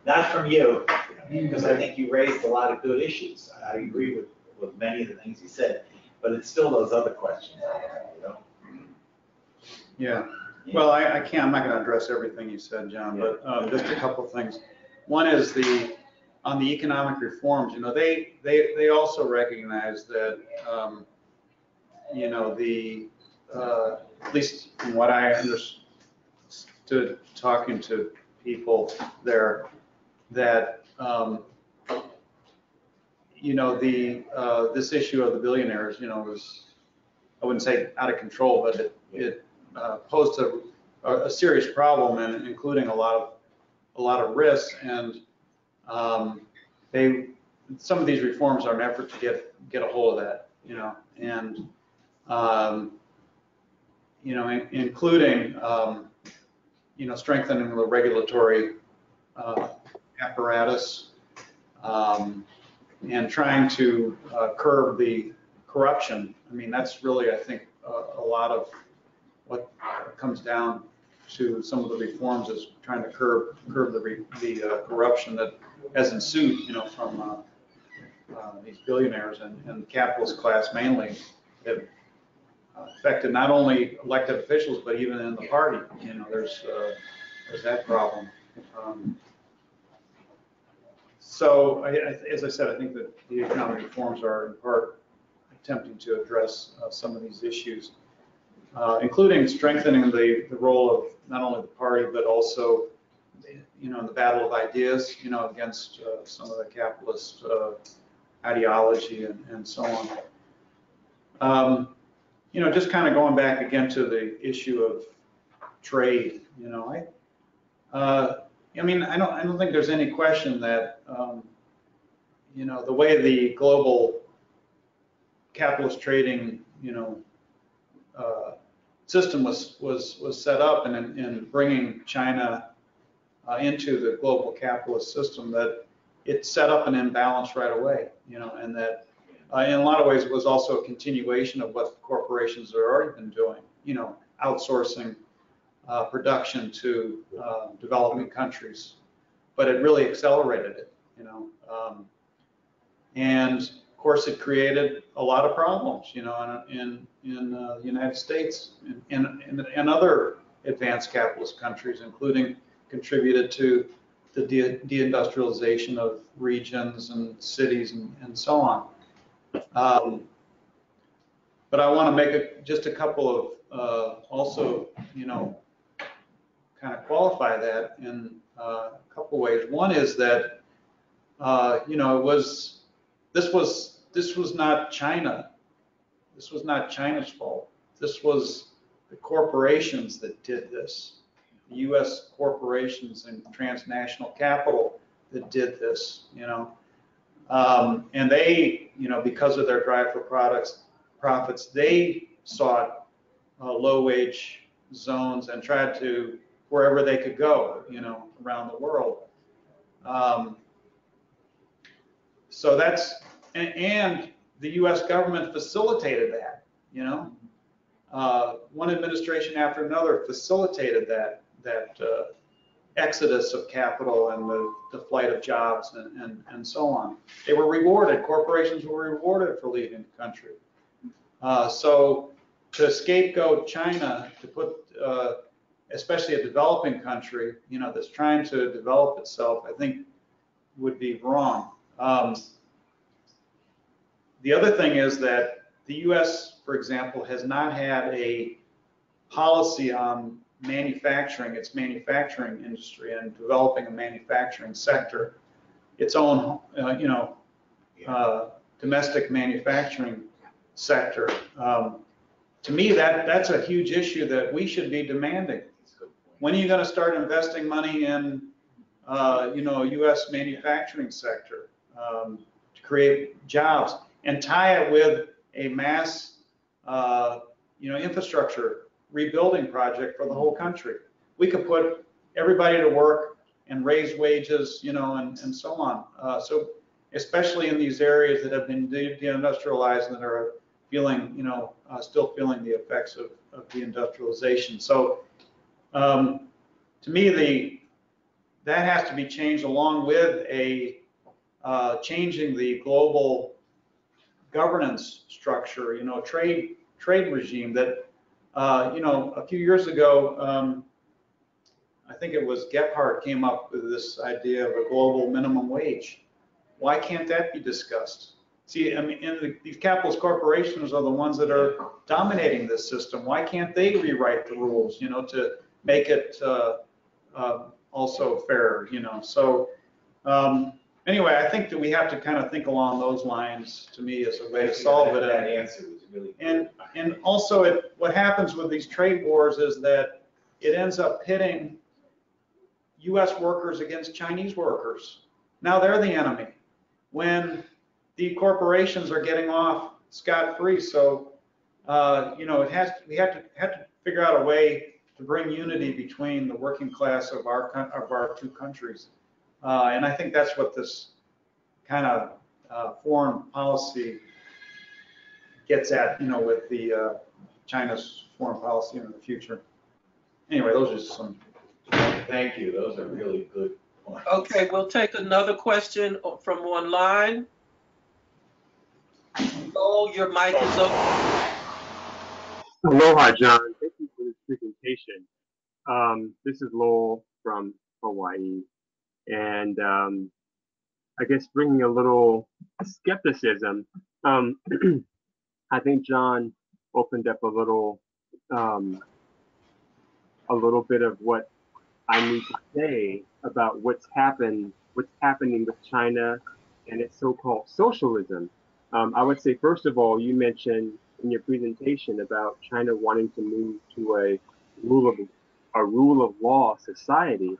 not from you, because I think you raised a lot of good issues. I agree with, with many of the things you said, but it's still those other questions, I have, you know? Yeah, Well, I, I can't, I'm not gonna address everything you said, John, but, um, just a couple of things. One is the, on the economic reforms, you know, they, they, they also recognize that, um, you know, the, uh, at least from what I understood, talking to people there, that, um, you know, the, uh, this issue of the billionaires, you know, was, I wouldn't say out of control, but it, it uh, posed a, a serious problem and including a lot of, a lot of risks. And um, they, some of these reforms are an effort to get, get a hold of that, you know, and, um, you know, in- including, um, you know, strengthening the regulatory uh, apparatus um, and trying to uh, curb the corruption. I mean, that's really, I think, a, a lot of what comes down to some of the reforms is trying to curb, curb the, re- the uh, corruption that has ensued, you know, from uh, uh, these billionaires and, and the capitalist class mainly that affected not only elected officials, but even in the party, you know, there's, uh, there's that problem. Um, So I- as I said, I think that the economic reforms are in part attempting to address uh, some of these issues, uh, including strengthening the, the role of not only the party, but also, you know, the battle of ideas, you know, against uh, some of the capitalist uh, ideology and, and so on. Um, You know, just kind of going back again to the issue of trade, you know, I, uh, I mean, I don't, I don't think there's any question that, um, you know, the way the global capitalist trading, you know, uh, system was, was, was set up and in, in bringing China uh, into the global capitalist system, that it set up an imbalance right away, you know, and that uh, in a lot of ways it was also a continuation of what corporations have already been doing, you know, outsourcing uh, production to uh, developing countries. But it really accelerated it, you know. Um, and course, it created a lot of problems, you know, in in, in uh, the United States and, and other advanced capitalist countries, including contributed to the de- deindustrialization of regions and cities and, and so on. Um, but I want to make a, just a couple of uh, also, you know, kind of qualify that in uh, a couple ways. One is that, uh, you know, it was this was this was not China. This was not China's fault. This was the corporations that did this. The U.S. corporations and transnational capital that did this. You know, um, and they, you know, because of their drive for products, profits, they sought uh, low wage zones and tried to wherever they could go, you know, around the world. Um, so that's, and, and the U.S. government facilitated that, you know. Uh, one administration after another facilitated that, that uh, exodus of capital and the, the flight of jobs and, and, and so on. They were rewarded, corporations were rewarded for leaving the country. Uh, so to scapegoat China, to put, uh, especially a developing country, you know, that's trying to develop itself, I think would be wrong. Um, the other thing is that the U.S., for example, has not had a policy on manufacturing, its manufacturing industry and developing a manufacturing sector, its own, uh, you know, uh, domestic manufacturing sector. Um, to me, that that's a huge issue that we should be demanding. When are you going to start investing money in, uh, you know, U.S. manufacturing sector um, to create jobs and tie it with a mass, uh, you know, infrastructure rebuilding project for the whole country? We could put everybody to work and raise wages, you know, and, and so on. Uh, so especially in these areas that have been deindustrialized and are feeling, you know, uh, still feeling the effects of, of deindustrialization. So um, to me, the that has to be changed along with a uh, changing the global governance structure, you know, trade trade regime that Uh, you know, a few years ago, um, I think it was Gephardt came up with this idea of a global minimum wage. Why can't that be discussed? See, I mean, the, these capitalist corporations are the ones that are dominating this system. Why can't they rewrite the rules, you know, to make it uh, uh, also fair, you know? So um, anyway, I think that we have to kind of think along those lines to me as a way to solve it. That answer was really. And, and also it, what happens with these trade wars is that it ends up pitting US workers against Chinese workers. Now they're the enemy. When the corporations are getting off scot-free, so, uh, you know, it has, we have to, have to figure out a way to bring unity between the working class of our, coun- of our two countries. Uh, and I think that's what this kind of, uh, foreign policy gets at, you know, with the uh, China's foreign policy in the future. Anyway, those are just some. Thank you, those are really good points. Okay, we'll take another question from online. Oh, your mic is open. Aloha, John. Thank you for this presentation. Um, this is Lowell from Hawaii, and um, I guess bringing a little skepticism. Um, I think John opened up a little, um, a little bit of what I need to say about what's happened, what's happening with China and its so-called socialism. Um, I would say, first of all, you mentioned in your presentation about China wanting to move to a rule of a rule of law society,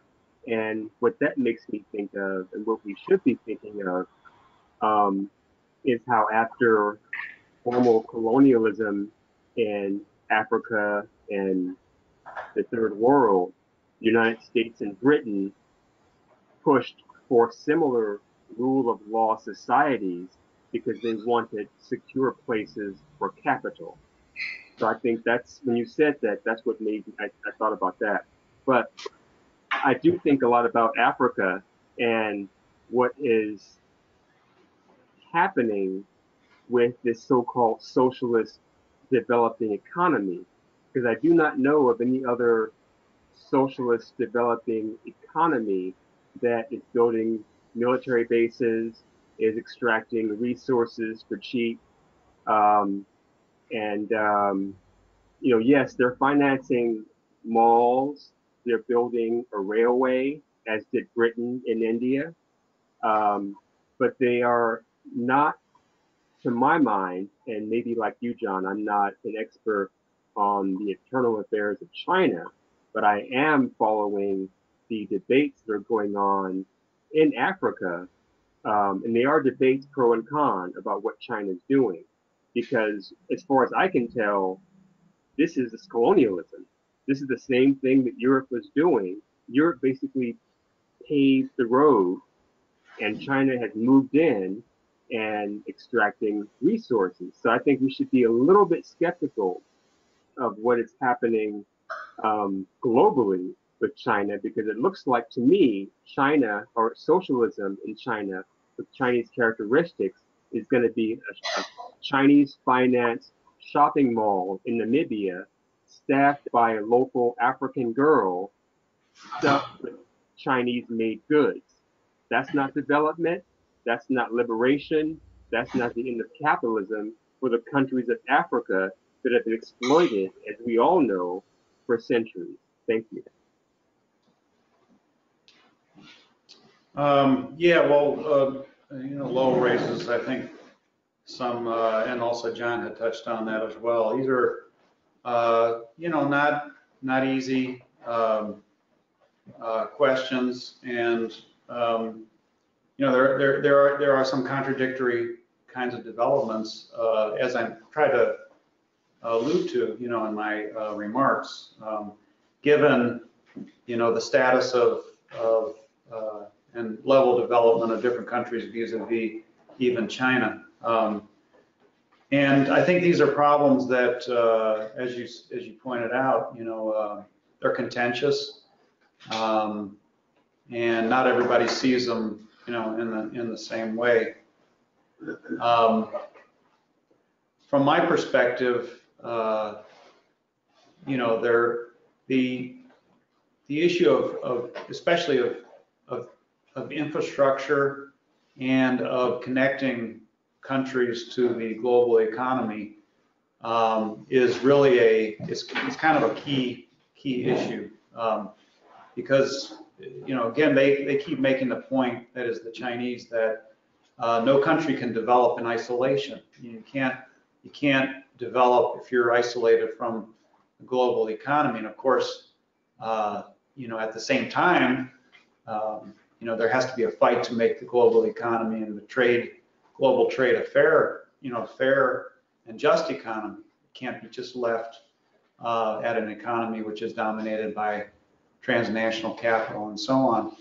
and what that makes me think of, and what we should be thinking of, um, is how after formal colonialism in Africa and the Third World, the United States and Britain pushed for similar rule of law societies because they wanted secure places for capital. So I think that's when you said that, that's what made me, I, I thought about that. But I do think a lot about Africa and what is happening with this so-called socialist developing economy, because I do not know of any other socialist developing economy that is building military bases, is extracting resources for cheap, um, and um, you know, yes, they're financing malls, they're building a railway, as did Britain in India, um, but they are not, to my mind, and maybe like you, John, I'm not an expert on the internal affairs of China, but I am following the debates that are going on in Africa, um, and they are debates pro and con about what China's doing, because as far as I can tell, this is colonialism. This is the same thing that Europe was doing. Europe basically paved the road, and China has moved in and extracting resources. So I think we should be a little bit skeptical of what is happening um, globally with China because it looks like to me China or socialism in China with Chinese characteristics is going to be a, a Chinese finance shopping mall in Namibia staffed by a local African girl stuffed with Chinese made goods. That's not development. That's not liberation. That's not the end of capitalism for the countries of Africa that have been exploited, as we all know, for centuries. Thank you. Um, yeah, well, uh, you know, Lowell raises, I think, some, uh, and also John had touched on that as well. These are, uh, you know, not, not easy, um, uh, questions and, um, you know, there, there, there are, there are some contradictory kinds of developments, uh, as I try to allude to, you know, in my, uh, remarks. Um, given, you know, the status of, of, uh, and level development of different countries vis-a-vis even China. Um, and I think these are problems that, uh, as you as you pointed out, you know, uh, they're contentious, um, and not everybody sees them, you know, in the in the same way. Um, from my perspective, uh, you know, there, the, the issue of, of, especially of, of, of infrastructure and of connecting countries to the global economy um, is really a, it's, it's kind of a key, key issue. Um, because, you know, again, they, they keep making the point, that is the Chinese, that uh, no country can develop in isolation. You can't, you can't develop if you're isolated from the global economy. And of course, uh, you know, at the same time, um, you know, there has to be a fight to make the global economy and the trade, global trade a fair, you know, fair and just economy. It can't be just left uh, at an economy which is dominated by transnational capital and so on.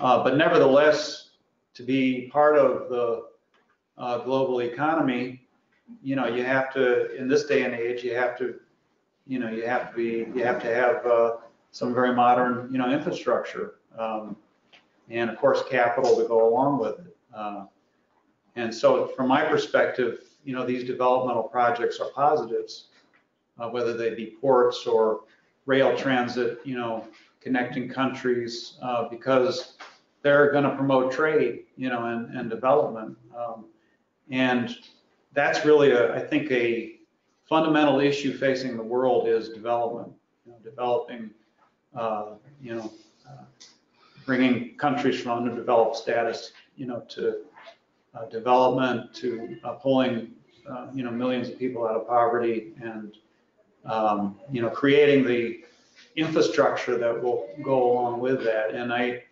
Uh, but nevertheless, to be part of the uh, global economy, you know, you have to, in this day and age, you have to, you know, you have to be, you have to have uh, some very modern, you know, infrastructure. Um, and of course, capital to go along with it. And so from my perspective, you know, these developmental projects are positives, uh, whether they be ports or rail transit, you know, connecting countries, uh, because they're going to promote trade, you know, and, and development. Um, and that's really, a, I think, a fundamental issue facing the world is development, you know, developing, uh, you know, uh, bringing countries from underdeveloped status, you know, to uh, development, to uh, pulling, uh, you know, millions of people out of poverty and, um, you know, creating the infrastructure that will go along with that. And I,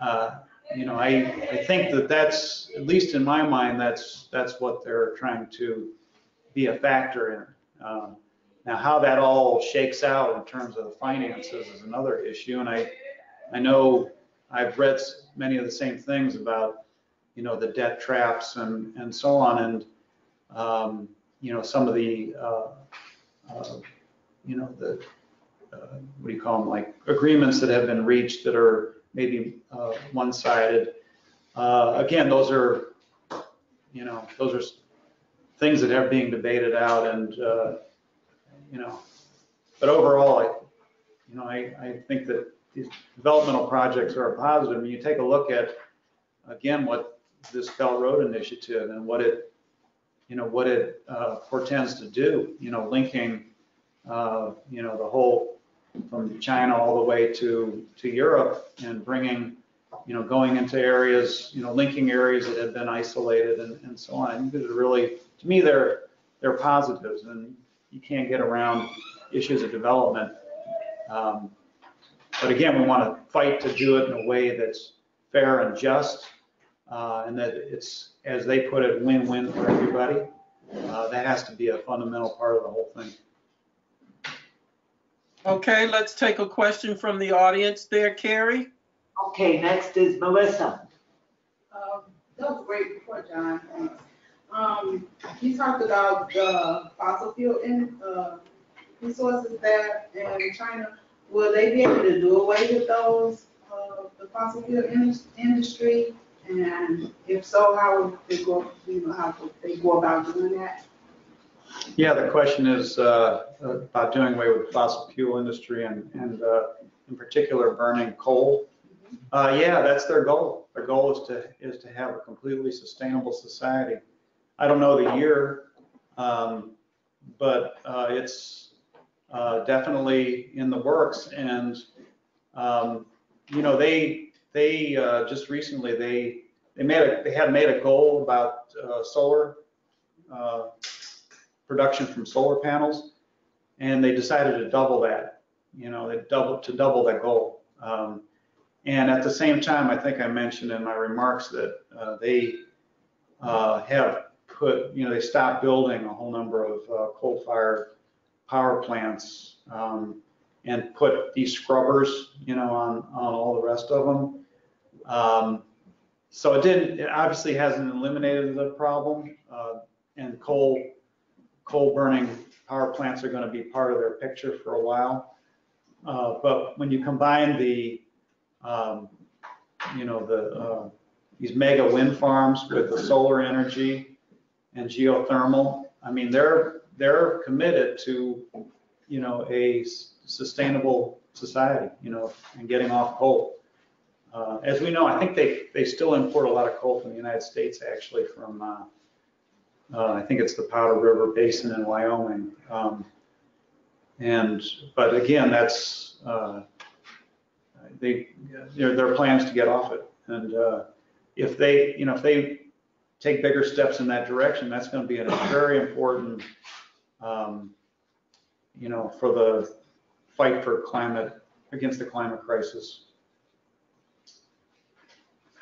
uh, you know, I, I think that that's, at least in my mind, that's, that's what they're trying to be a factor in. Um, now, how that all shakes out in terms of the finances is another issue. And I, I know I've read many of the same things about, you know, the debt traps and, and so on. And, um, you know, some of the, uh, uh, you know, the, uh, what do you call them, like agreements that have been reached that are maybe uh, one-sided. Uh, again, those are, you know, those are things that are being debated out and, uh, you know, but overall, I, you know, I, I think that these developmental projects are a positive. Mean, you take a look at, again, what this Belt Road Initiative and what it, you know, what it uh, portends to do, you know, linking, uh, you know, the whole from China all the way to, to Europe and bringing, you know, going into areas, you know, linking areas that have been isolated and, and so on. I these are really, to me, they're, they're positives and you can't get around issues of development. Um, but again, we want to fight to do it in a way that's fair and just uh, and that it's, as they put it, win-win for everybody. Uh, that has to be a fundamental part of the whole thing. Okay, let's take a question from the audience there, Carrie. Okay, next is Melissa. Um, That was a great report, John. Thanks. Um, you talked about the fossil fuel in, uh, resources there in China. Will they be able to do away with those, uh, the fossil fuel in- industry? And if so, how would they go, you know, how would they go about doing that? Yeah, the question is uh, about doing away with fossil fuel industry and, and uh, in particular burning coal. Uh, yeah, that's their goal. Their goal is to is to have a completely sustainable society. I don't know the year, um, but uh, it's uh, definitely in the works. And um, you know, they they uh, just recently they they made a they had made a goal about uh, solar uh, production from solar panels, and they decided to double that. You know, they doubled to double that goal. Um, and at the same time, I think I mentioned in my remarks that uh, they uh, have put, you know, they stopped building a whole number of uh, coal-fired power plants um, and put these scrubbers, you know, on, on all the rest of them. Um, so it didn't, it obviously hasn't eliminated the problem. Uh, and coal, coal burning power plants are going to be part of their picture for a while. Uh, but when you combine the um, you know, the, uh, these mega wind farms with the solar energy and geothermal. I mean, they're, they're committed to, you know, a sustainable society, you know, and getting off coal. Uh, As we know, I think they, they still import a lot of coal from the United States, actually, from, uh, uh, I think it's the Powder River Basin in Wyoming. Um, And, but again, that's, uh, they, their, their plans to get off it. And uh, if they, you know, if they take bigger steps in that direction, that's going to be a very important, um, you know, for the fight for climate, against the climate crisis.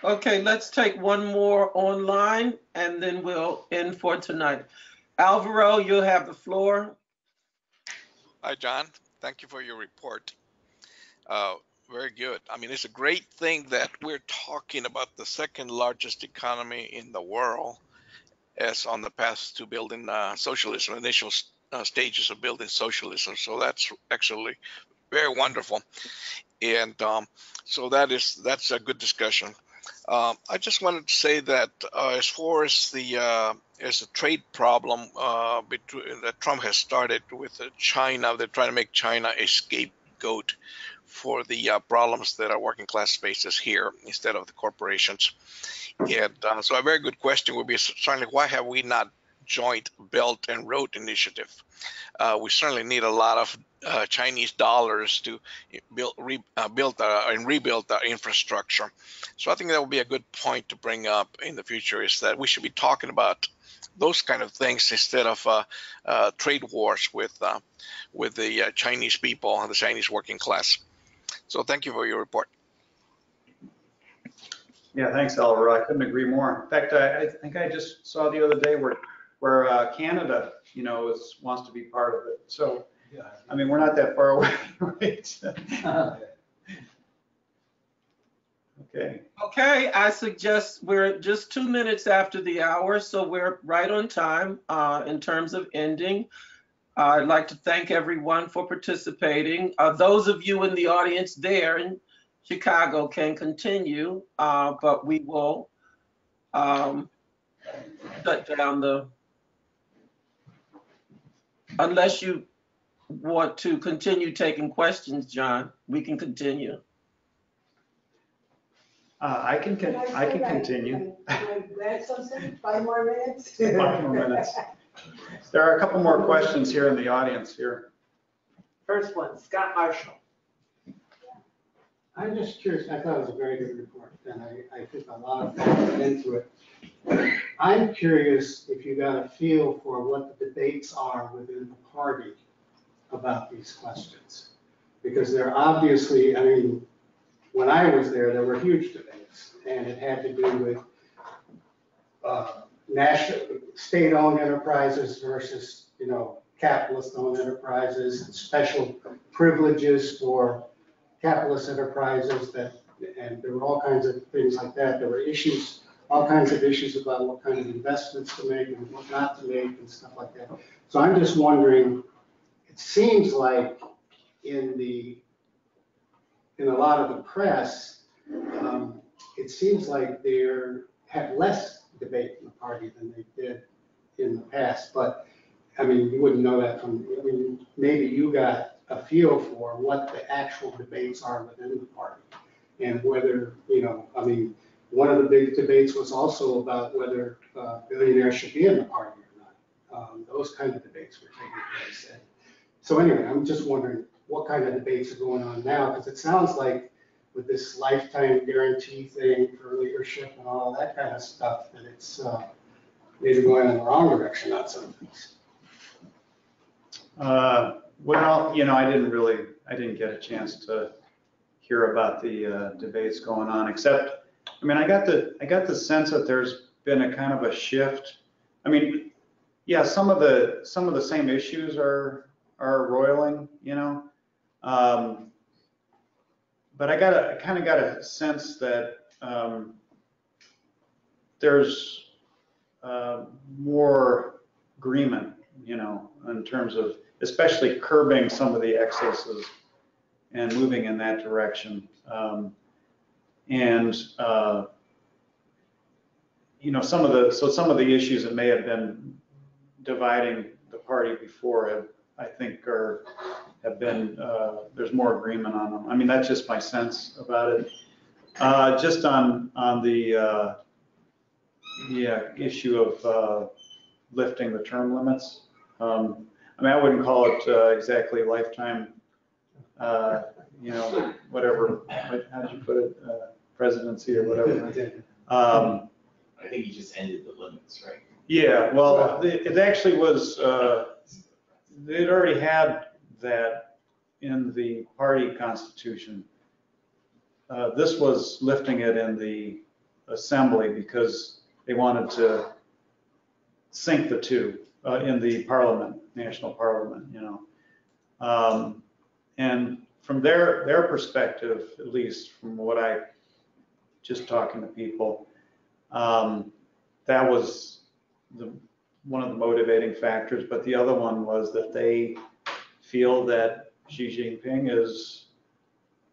Okay, let's take one more online and then we'll end for tonight. Alvaro, you'll have the floor. Hi, John. Thank you for your report. Uh, very good. I mean, it's a great thing that we're talking about the second largest economy in the world as on the path to building uh, socialism, initial uh, stages of building socialism. So that's actually very wonderful. And um, so that is that's a good discussion. Um, I just wanted to say that uh, as far as the uh, as a trade problem uh, between that Trump has started with uh, China, they're trying to make China a scapegoat for the uh, problems that our working class faces here instead of the corporations. And so a very good question would be certainly why have we not joint Belt and Road Initiative? We certainly need a lot of uh, Chinese dollars to build, re, uh, build uh, and rebuild our infrastructure. So I think that would be a good point to bring up in the future is that we should be talking about those kind of things instead of uh, uh, trade wars with uh, with the Chinese people and the Chinese working class. So thank you for your report. Yeah, thanks, Oliver. I couldn't agree more. In fact, I, I think I just saw the other day where, where Canada, you know, is, wants to be part of it. So, I mean, we're not that far away, right? Okay. Okay, I suggest we're just two minutes after the hour, so we're right on time uh, in terms of ending. I'd like to thank everyone for participating. Uh, Those of you in the audience there in Chicago can continue, uh, but we will um, shut down the, unless you want to continue taking questions, John, we can continue. Uh, I can, con- I can continue. Can I grab something, five more minutes? Five more minutes. There are a couple more questions here in the audience here. First one, Scott Marshall. I'm just curious, I thought it was a very good report, and I, I think a lot of thought went into it. I'm curious if you got a feel for what the debates are within the party about these questions. Because they're obviously, I mean, when I was there, there were huge debates, and it had to do with uh, national, state-owned enterprises versus, you know, capitalist-owned enterprises, and special privileges for capitalist enterprises that, and there were all kinds of things like that. There were issues, all kinds of issues about what kind of investments to make and what not to make and stuff like that. So I'm just wondering, seems like in the, in a lot of the press, um, it seems like they're, have less debate in the party than they did in the past. But, I mean, you wouldn't know that from, I mean, maybe you got a feel for what the actual debates are within the party. And whether, you know, I mean, one of the big debates was also about whether uh, billionaires should be in the party or not. Um, Those kind of debates were taking place. And So anyway, I'm just wondering what kind of debates are going on now, because it sounds like with this lifetime guarantee thing for leadership and all that kind of stuff, that it's uh, maybe going in the wrong direction on some things. Uh, Well, you know, I didn't really, I didn't get a chance to hear about the uh, debates going on, except, I mean, I got the, I got the sense that there's been a kind of a shift. I mean, yeah, some of the, some of the same issues are, are roiling, you know? Um, But I got a, kind of got a sense that um, there's uh, more agreement, you know, in terms of especially curbing some of the excesses and moving in that direction. Um, and, uh, you know, some of the, so some of the issues that may have been dividing the party before have, I think are, have been, uh, there's more agreement on them. I mean, that's just my sense about it. Uh, Just on, on the, uh, yeah, issue of uh, lifting the term limits. um, I mean, I wouldn't call it uh, exactly lifetime, uh, you know, whatever, what- how did you put it, uh, presidency or whatever. Um, I think he just ended the limits, right? Yeah, well, it it actually was, uh, they'd already had that in the party constitution. Uh, This was lifting it in the assembly because they wanted to sync the two uh, in the parliament, national parliament, you know. Um, And from their, their perspective, at least from what I, just talking to people, um, that was the, one of the motivating factors, but the other one was that they feel that Xi Jinping is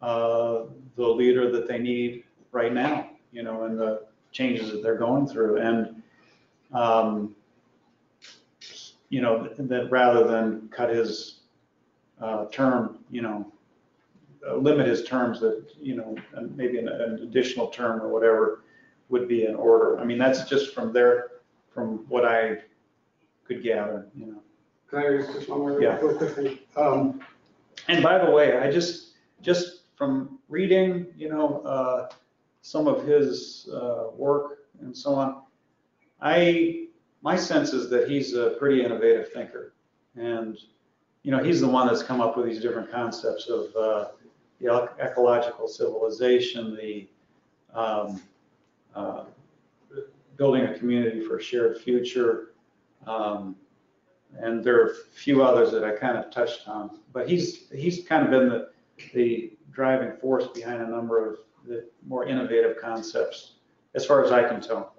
uh, the leader that they need right now, you know, and the changes that they're going through. And, um, you know, that rather than cut his uh, term, you know, uh, limit his terms that, you know, maybe an an additional term or whatever would be in order. I mean, that's just from their, from what I could gather, you know. Can I ask just one more Yeah. real quick thing? Um, And by the way, I just, just from reading, you know, uh, some of his uh, work and so on, I, my sense is that he's a pretty innovative thinker. And, you know, he's the one that's come up with these different concepts of uh, the ec- ecological civilization, the um, uh, building a community for a shared future. Um, And there are a few others that I kind of touched on, but he's, he's kind of been the, the driving force behind a number of the more innovative concepts, as far as I can tell.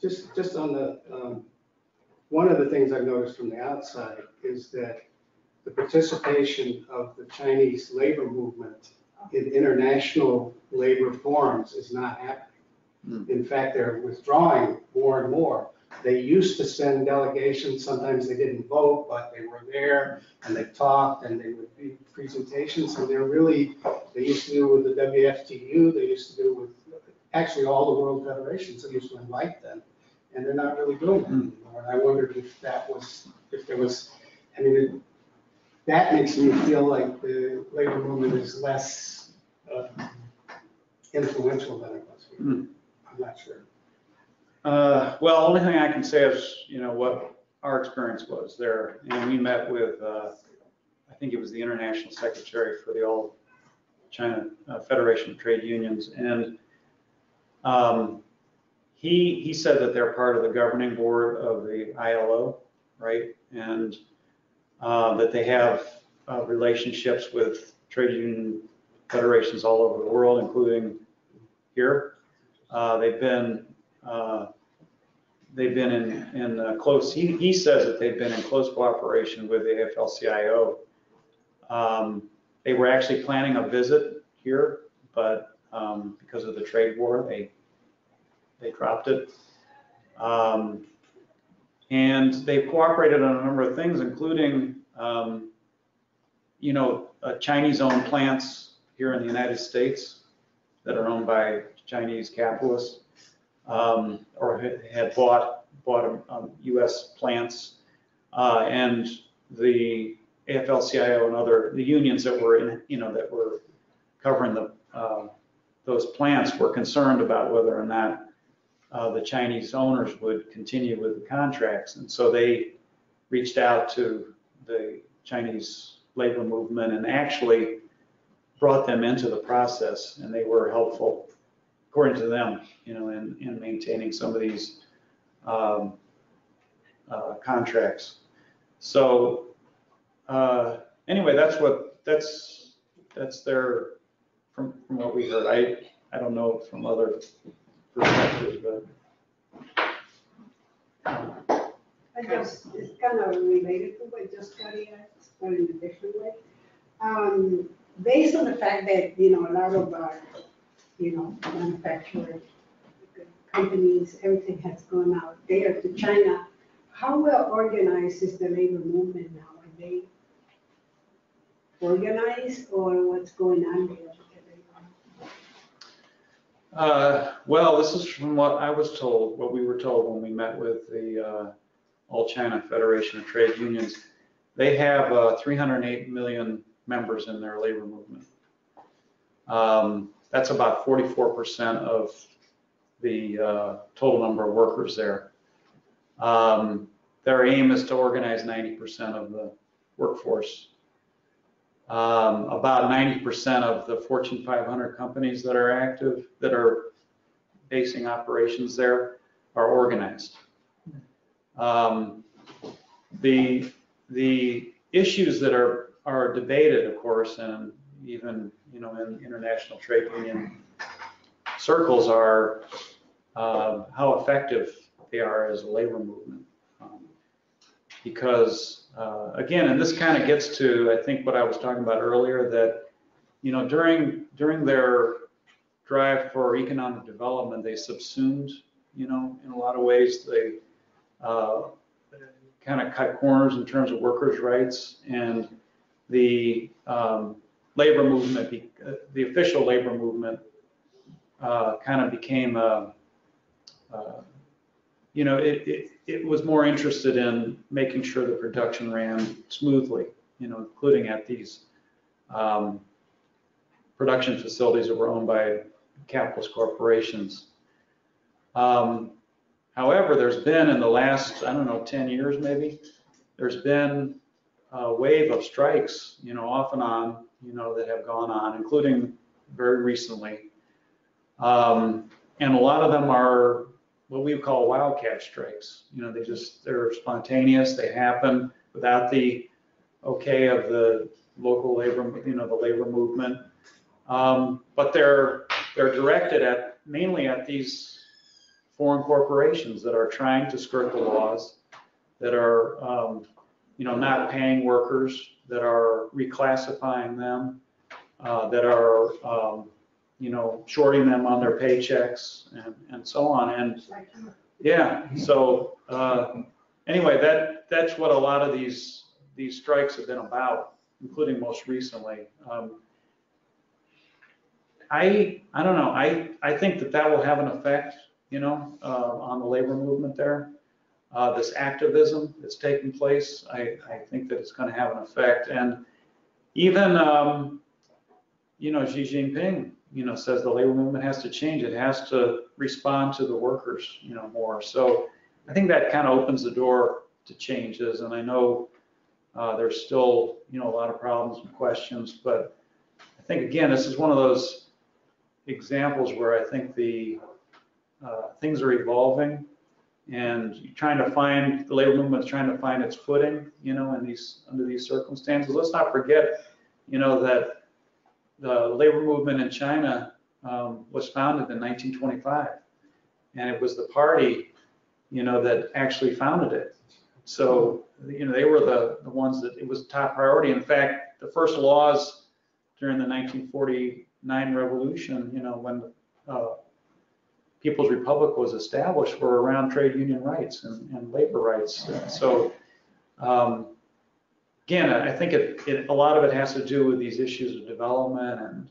Just, just on the, um, one of the things I've noticed from the outside is that the participation of the Chinese labor movement in international labor forums is not happening. Hmm. In fact, they're withdrawing more and more. They used to send delegations, sometimes they didn't vote, but they were there and they talked and they would do presentations and they're really, they used to do with the WFTU, they used to do with, actually all the world federations, they used to invite them. And they're not really doing that Hmm. anymore. And I wondered if that was, if there was, I mean, it- that makes me feel like the labor movement is less uh, influential than it was. Hmm. I'm not sure. Uh, Well, only thing I can say is, you know, what our experience was there. And we met with, uh, I think it was the International Secretary for the All China uh, Federation of Trade Unions. And um, he, he said that they're part of the governing board of the ILO, right? And uh, that they have uh, relationships with trade union federations all over the world, including here. Uh, They've been uh, they've been in, in uh, close, he, he says that they've been in close cooperation with the AFL-CIO. Um, They were actually planning a visit here, but um, because of the trade war, they, they dropped it. Um, And they've cooperated on a number of things, including, um, you know, uh, Chinese-owned plants here in the United States that are owned by Chinese capitalists um, or had- bought, bought um, US plants. Uh, And the AFL-CIO and other, the unions that were in, you know, that were covering the, uh, those plants were concerned about whether or not uh, the Chinese owners would continue with the contracts. And so they reached out to the Chinese labor movement and actually brought them into the process and they were helpful according to them, you know, in, in maintaining some of these um, uh, contracts. So uh, anyway, that's what, that's, that's their, from, from what we heard. I, I don't know from other perspectives, but. I just, it's kind of related to what just Scotty asked, but in a different way. Um, based on the fact that, you know, a lot of our, you know, manufacturing companies, everything has gone out there to China, how well organized is the labor movement now? Are they organized or what's going on there? Uh, Well, this is from what I was told, what we were told when we met with the uh, All China Federation of Trade Unions. They have uh, 308 million members in their labor movement. Um, That's about 44% of the uh, total number of workers there. Um, Their aim is to organize 90% of the workforce. Um, About 90% of the Fortune 500 companies that are active, that are basing operations there, are organized. Um, The, the issues that are, are debated, of course, and even, you know, in international trade union circles are um, how effective they are as a labor movement. Um, Because, uh, again, and this kind of gets to, I think, what I was talking about earlier, that, you know, during, during their drive for economic development, they subsumed, you know, in a lot of ways, they uh, kind of cut corners in terms of workers' rights and the um, labor movement, uh, the official labor movement uh, kind of became a, uh, you know, it, it, it was more interested in making sure the production ran smoothly, you know, including at these um, production facilities that were owned by capitalist corporations. Um, However, there's been in the last, I don't know, 10 years maybe, there's been a wave of strikes, you know, off and on, you know, that have gone on, including very recently. Um, and a lot of them are what we call wildcat strikes. You know, they just, they're spontaneous, they happen without the okay of the local labor, you know, the labor movement. Um, but they're, they're directed at, mainly at these foreign corporations that are trying to skirt the laws, that are, um, you know, not paying workers, that are reclassifying them, uh, that are, um, you know, shorting them on their paychecks and, and so on. And yeah, so uh, anyway, that that's what a lot of these these strikes have been about, including most recently. Um, I I don't know. I I think that that will have an effect, you know, uh, on the labor movement there. Uh, this activism that's taking place, I I think that it's going to have an effect. And even um, you know Xi Jinping, you know, says the labor movement has to change. It has to respond to the workers, you know, more. So I think that kind of opens the door to changes. And I know uh, there's still, you know, a lot of problems and questions, but I think again, this is one of those examples where I think the uh, things are evolving and trying to find the labor movement trying to find its footing, you know, in these under these circumstances. Let's not forget, you know, that the labor movement in China um, was founded in 1925, and it was the party, you know, that actually founded it. So, you know, they were the, the ones that it was top priority. In fact, the first laws during the 1949 revolution, you know, when uh, People's Republic was established, were around trade union rights and, and labor rights. So, um, again, I think it, it, a lot of it has to do with these issues of development and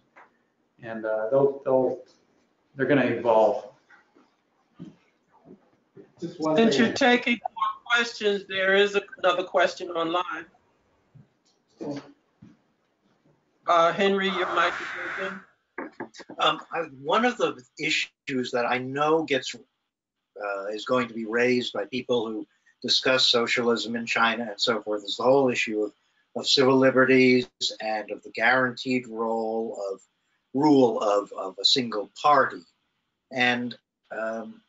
and uh, they'll they'll they're going to evolve. Just one Since you're taking more questions, there is another question online. Uh, Henry, your mic is open. Um, I, one of the issues that I know gets, uh, is going to be raised by people who discuss socialism in China and so forth is the whole issue of, of civil liberties and of the guaranteed role of rule of, of a single party. And um,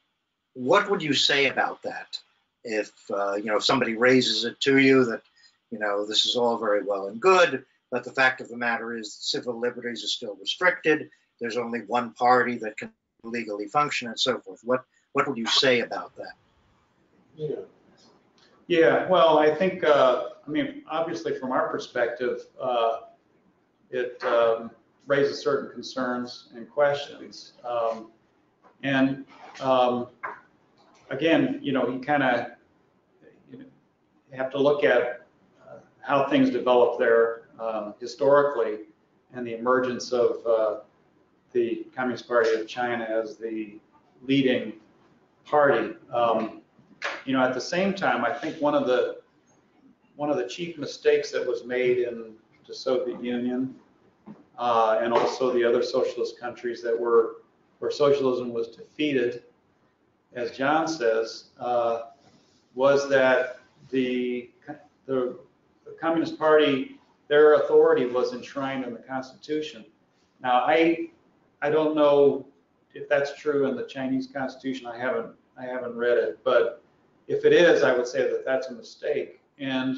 what would you say about that? If, uh, you know, if somebody raises it to you that, you know, this is all very well and good, but the fact of the matter is civil liberties are still restricted. There's only one party that can legally function and so forth. What, what would you say about that? Yeah. Yeah, well, I think uh, I mean obviously from our perspective, uh, it um, raises certain concerns and questions. Um, and um, again, you know, you kind of you know, have to look at uh, how things develop there uh, historically and the emergence of uh, the Communist Party of China as the leading party. Um, You know, at the same time, I think one of the, one of the chief mistakes that was made in the Soviet Union uh, and also the other socialist countries that were, where socialism was defeated, as John says, uh, was that the, the the Communist Party, their authority was enshrined in the Constitution. Now, I, I don't know if that's true in the Chinese Constitution. I haven't, I haven't read it, but if it is, I would say that that's a mistake. And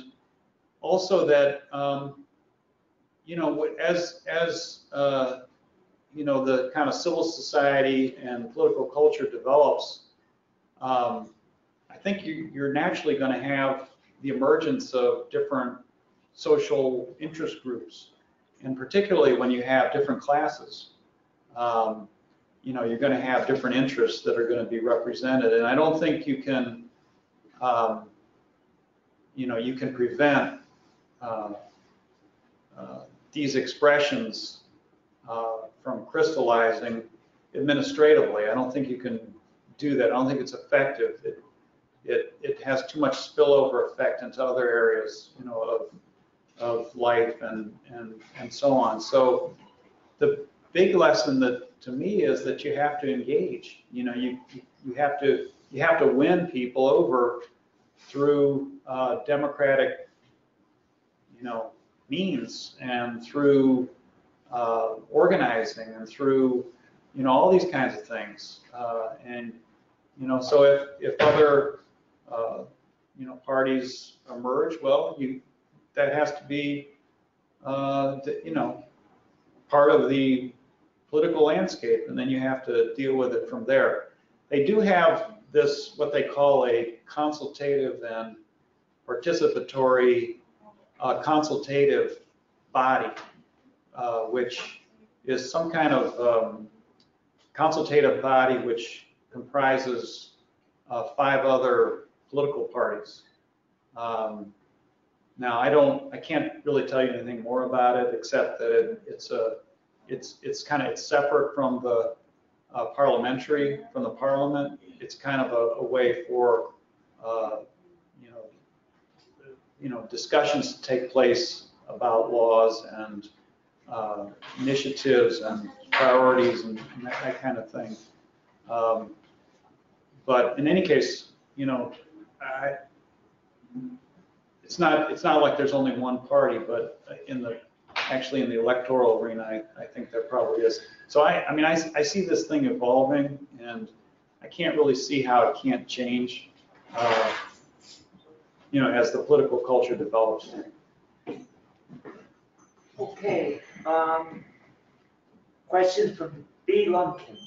also that, um, you know, as, as, uh, you know, the kind of civil society and political culture develops, um, I think you, you're naturally going to have the emergence of different social interest groups, and particularly when you have different classes. Um, you know, you're going to have different interests that are going to be represented, and I don't think you can, um, you know, you can prevent uh, uh, these expressions uh, from crystallizing administratively. I don't think you can do that. I don't think it's effective. It, it, it has too much spillover effect into other areas, you know, of, of life and, and, and so on. So the big lesson that to me is that you have to engage. You know, you, you have to you have to win people over through uh, democratic, you know, means and through uh, organizing and through, you know, all these kinds of things. Uh, and you know, so if if other uh, you know, parties emerge, well, you, that has to be, uh, you know, part of the political landscape, and then you have to deal with it from there. They do have this, what they call a consultative and participatory uh, consultative body, uh, which is some kind of um, consultative body which comprises uh, five other political parties. Um, now, I don't, I can't really tell you anything more about it except that it, it's a, it's, it's kind of, it's separate from the uh, parliamentary, from the parliament. It's kind of a, a way for, uh, you know, you know, discussions to take place about laws and uh, initiatives and priorities and, and that, that, kind of thing. Um, but in any case, you know, I, it's not it's not like there's only one party, but in the actually in the electoral arena, I, I think there probably is. So I, I mean, I, I see this thing evolving, and I can't really see how it can't change, uh, you know, as the political culture develops. Okay. Um, question from B. Lumpkin.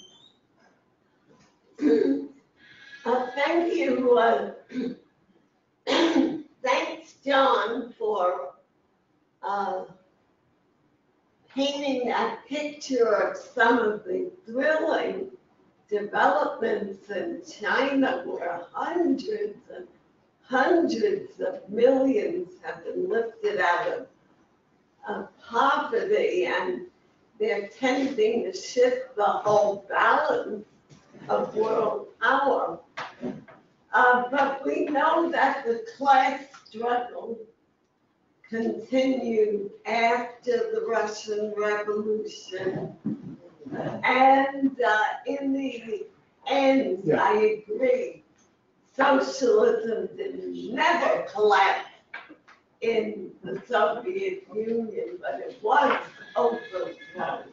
Uh, thank you. Uh, thanks, John, for uh, painting that picture of some of the thrilling developments in China where hundreds and hundreds of millions have been lifted out of, of poverty and they're tending to shift the whole balance of world power. Uh, but we know that the class struggle continued after the Russian Revolution. And uh, in the end, yeah. I agree, socialism did never collapse in the Soviet Union, but it was overthrown.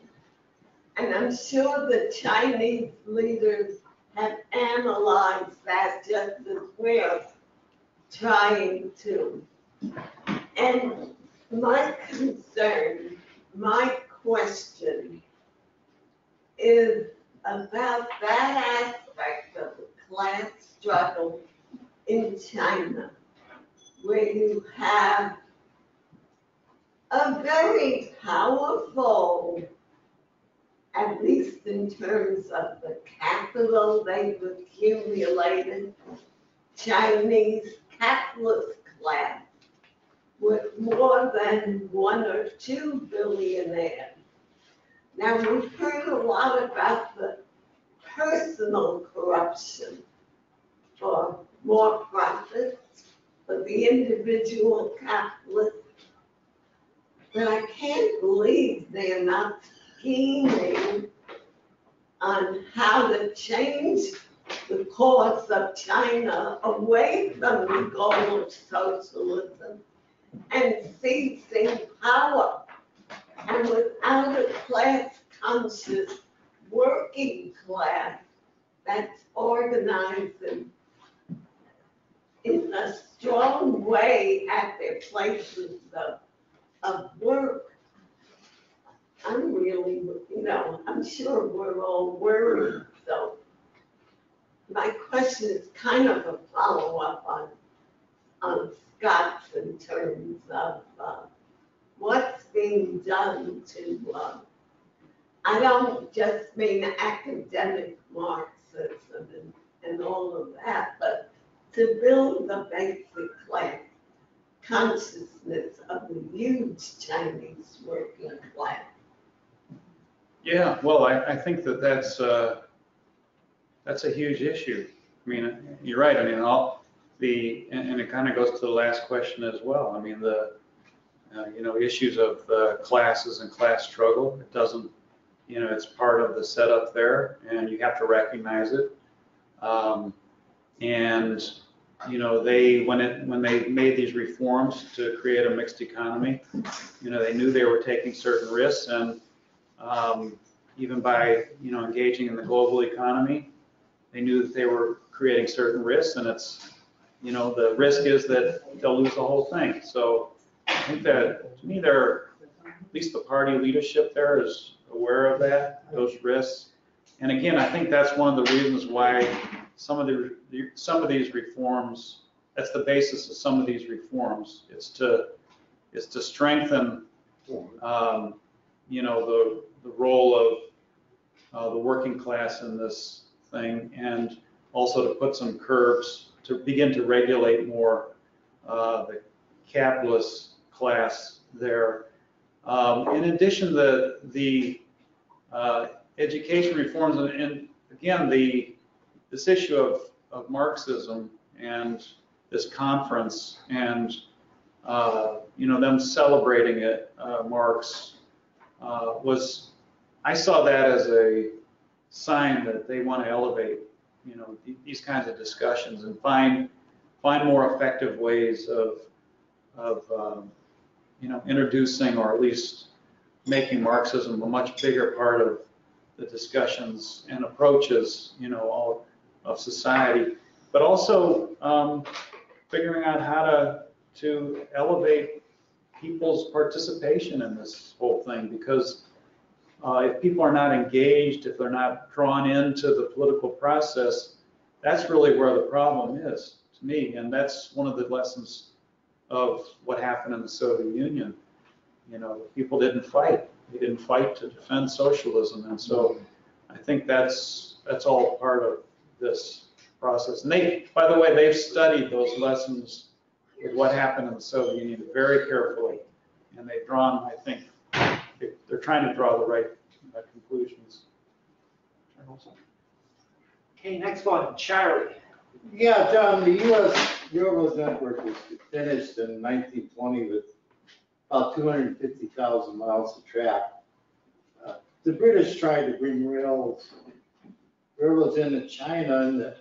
And I'm sure the Chinese leaders have analyzed that just as we're trying to. And my concern, my question is about that aspect of the class struggle in China, where you have a very powerful at least in terms of the capital they've accumulated, Chinese capitalist class with more than one or two billionaires. Now, we've heard a lot about the personal corruption for more profits for the individual capitalist. But I can't believe they're not scheming on how to change the course of China away from the goal of socialism and seizing power. And without a class conscious working class that's organizing in a strong way at their places of, of work. I'm really, you know, I'm sure we're all worried, so my question is kind of a follow-up on, on Scott's in terms of, uh, what's being done to, uh, I don't just mean academic Marxism and, and all of that, but to build the basic class consciousness of the huge Chinese working class. Yeah, well, I, I think that that's, uh, that's a huge issue. I mean, you're right, I mean, all the, and, and it kind of goes to the last question as well. I mean, the, uh, you know, issues of uh, classes and class struggle, it doesn't, you know, it's part of the setup there and you have to recognize it. Um, and, you know, they, when it, when they made these reforms to create a mixed economy, you know, they knew they were taking certain risks and um, even by, you know, engaging in the global economy, they knew that they were creating certain risks and it's, you know, the risk is that they'll lose the whole thing. So I think that, to me, they're, at least the party leadership there is aware of that, those risks. And again, I think that's one of the reasons why some of the, some of these reforms, that's the basis of some of these reforms, is to, is to strengthen, um, you know, the, the role of uh, the working class in this thing and also to put some curbs to begin to regulate more uh, the capitalist class there. Um, in addition, the the uh, education reforms and, and, again the this issue of, of Marxism and this conference and uh, you know them celebrating it, uh, Marx uh, was I saw that as a sign that they want to elevate you know these kinds of discussions and find find more effective ways of of um, you know introducing or at least making Marxism a much bigger part of the discussions and approaches you know all of society, but also um, figuring out how to to elevate people's participation in this whole thing because uh, if people are not engaged, if they're not drawn into the political process, that's really where the problem is to me. And that's one of the lessons of what happened in the Soviet Union. You know, people didn't fight. They didn't fight to defend socialism. And so I think that's that's all part of this process. And they, by the way, they've studied those lessons with what happened in the Soviet Union very carefully. And they've drawn, I think, they're trying to draw the right uh, conclusions. Okay, next one, Charlie. Yeah, John, the US Railroad Network was finished in 1920 with about 250,000 miles of track. Uh, The British tried to bring rails, railroads into China and the,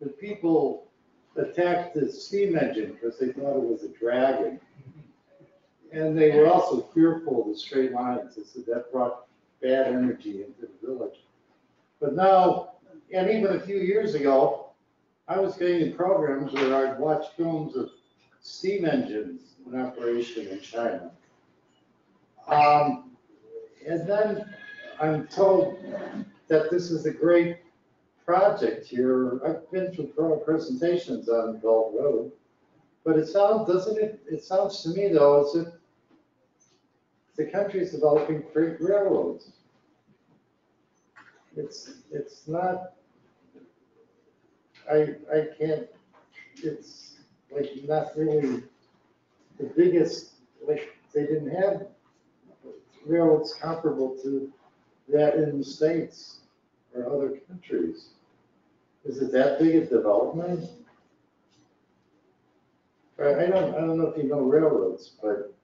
the people attacked the steam engine because they thought it was a dragon. And they were also fearful of the straight lines. They said that brought bad energy into the village. But now, and even a few years ago, I was getting in programs where I'd watch films of steam engines in operation in China. Um, and then I'm told that this is a great project here. I've been to presentations on Belt Road. But it sounds, doesn't it, it sounds to me though, as if the country is developing great railroads. It's, it's not, I, I can't, it's like not really the biggest, like, they didn't have railroads comparable to that in the States or other countries. Is it that big a development? I, I don't, I don't know if you know railroads, but,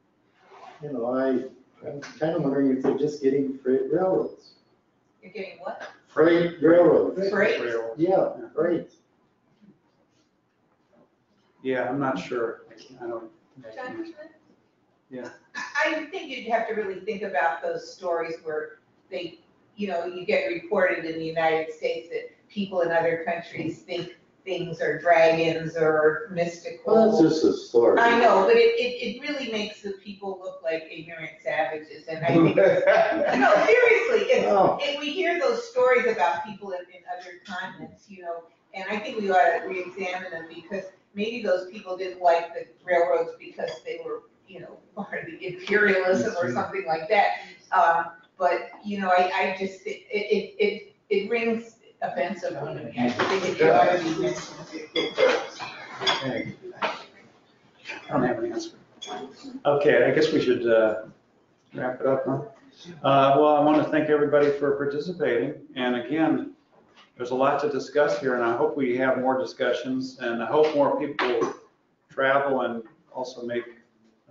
you know, I, I'm kind of wondering if they're just getting freight railroads. You're getting what? Freight railroads. Freight? Yeah, freight. Yeah, I'm not sure. I don't. Yeah. I I think you'd have to really think about those stories where they, you know, you get reported in the United States that people in other countries think things are dragons or mystical. Well, that's just a story. I know, but it, it, it really makes the people look like ignorant savages, and I think, no, seriously, it's, Oh. and we hear those stories about people in, in other continents, you know, and I think we ought to reexamine them, because maybe those people didn't like the railroads because they were, you know, part of the imperialism or something like that. Um, but, you know, I, I just, it, it, it, it rings offensive to me, I think it ought to be mentioned. I don't have an answer. Okay, I guess we should uh, wrap it up, huh? Uh, Well, I want to thank everybody for participating. And again, there's a lot to discuss here, and I hope we have more discussions, and I hope more people travel and also make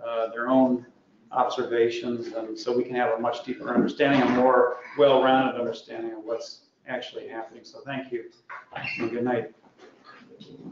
uh, their own observations, and so we can have a much deeper understanding, a more well-rounded understanding of what's actually happening. So thank you, and good night.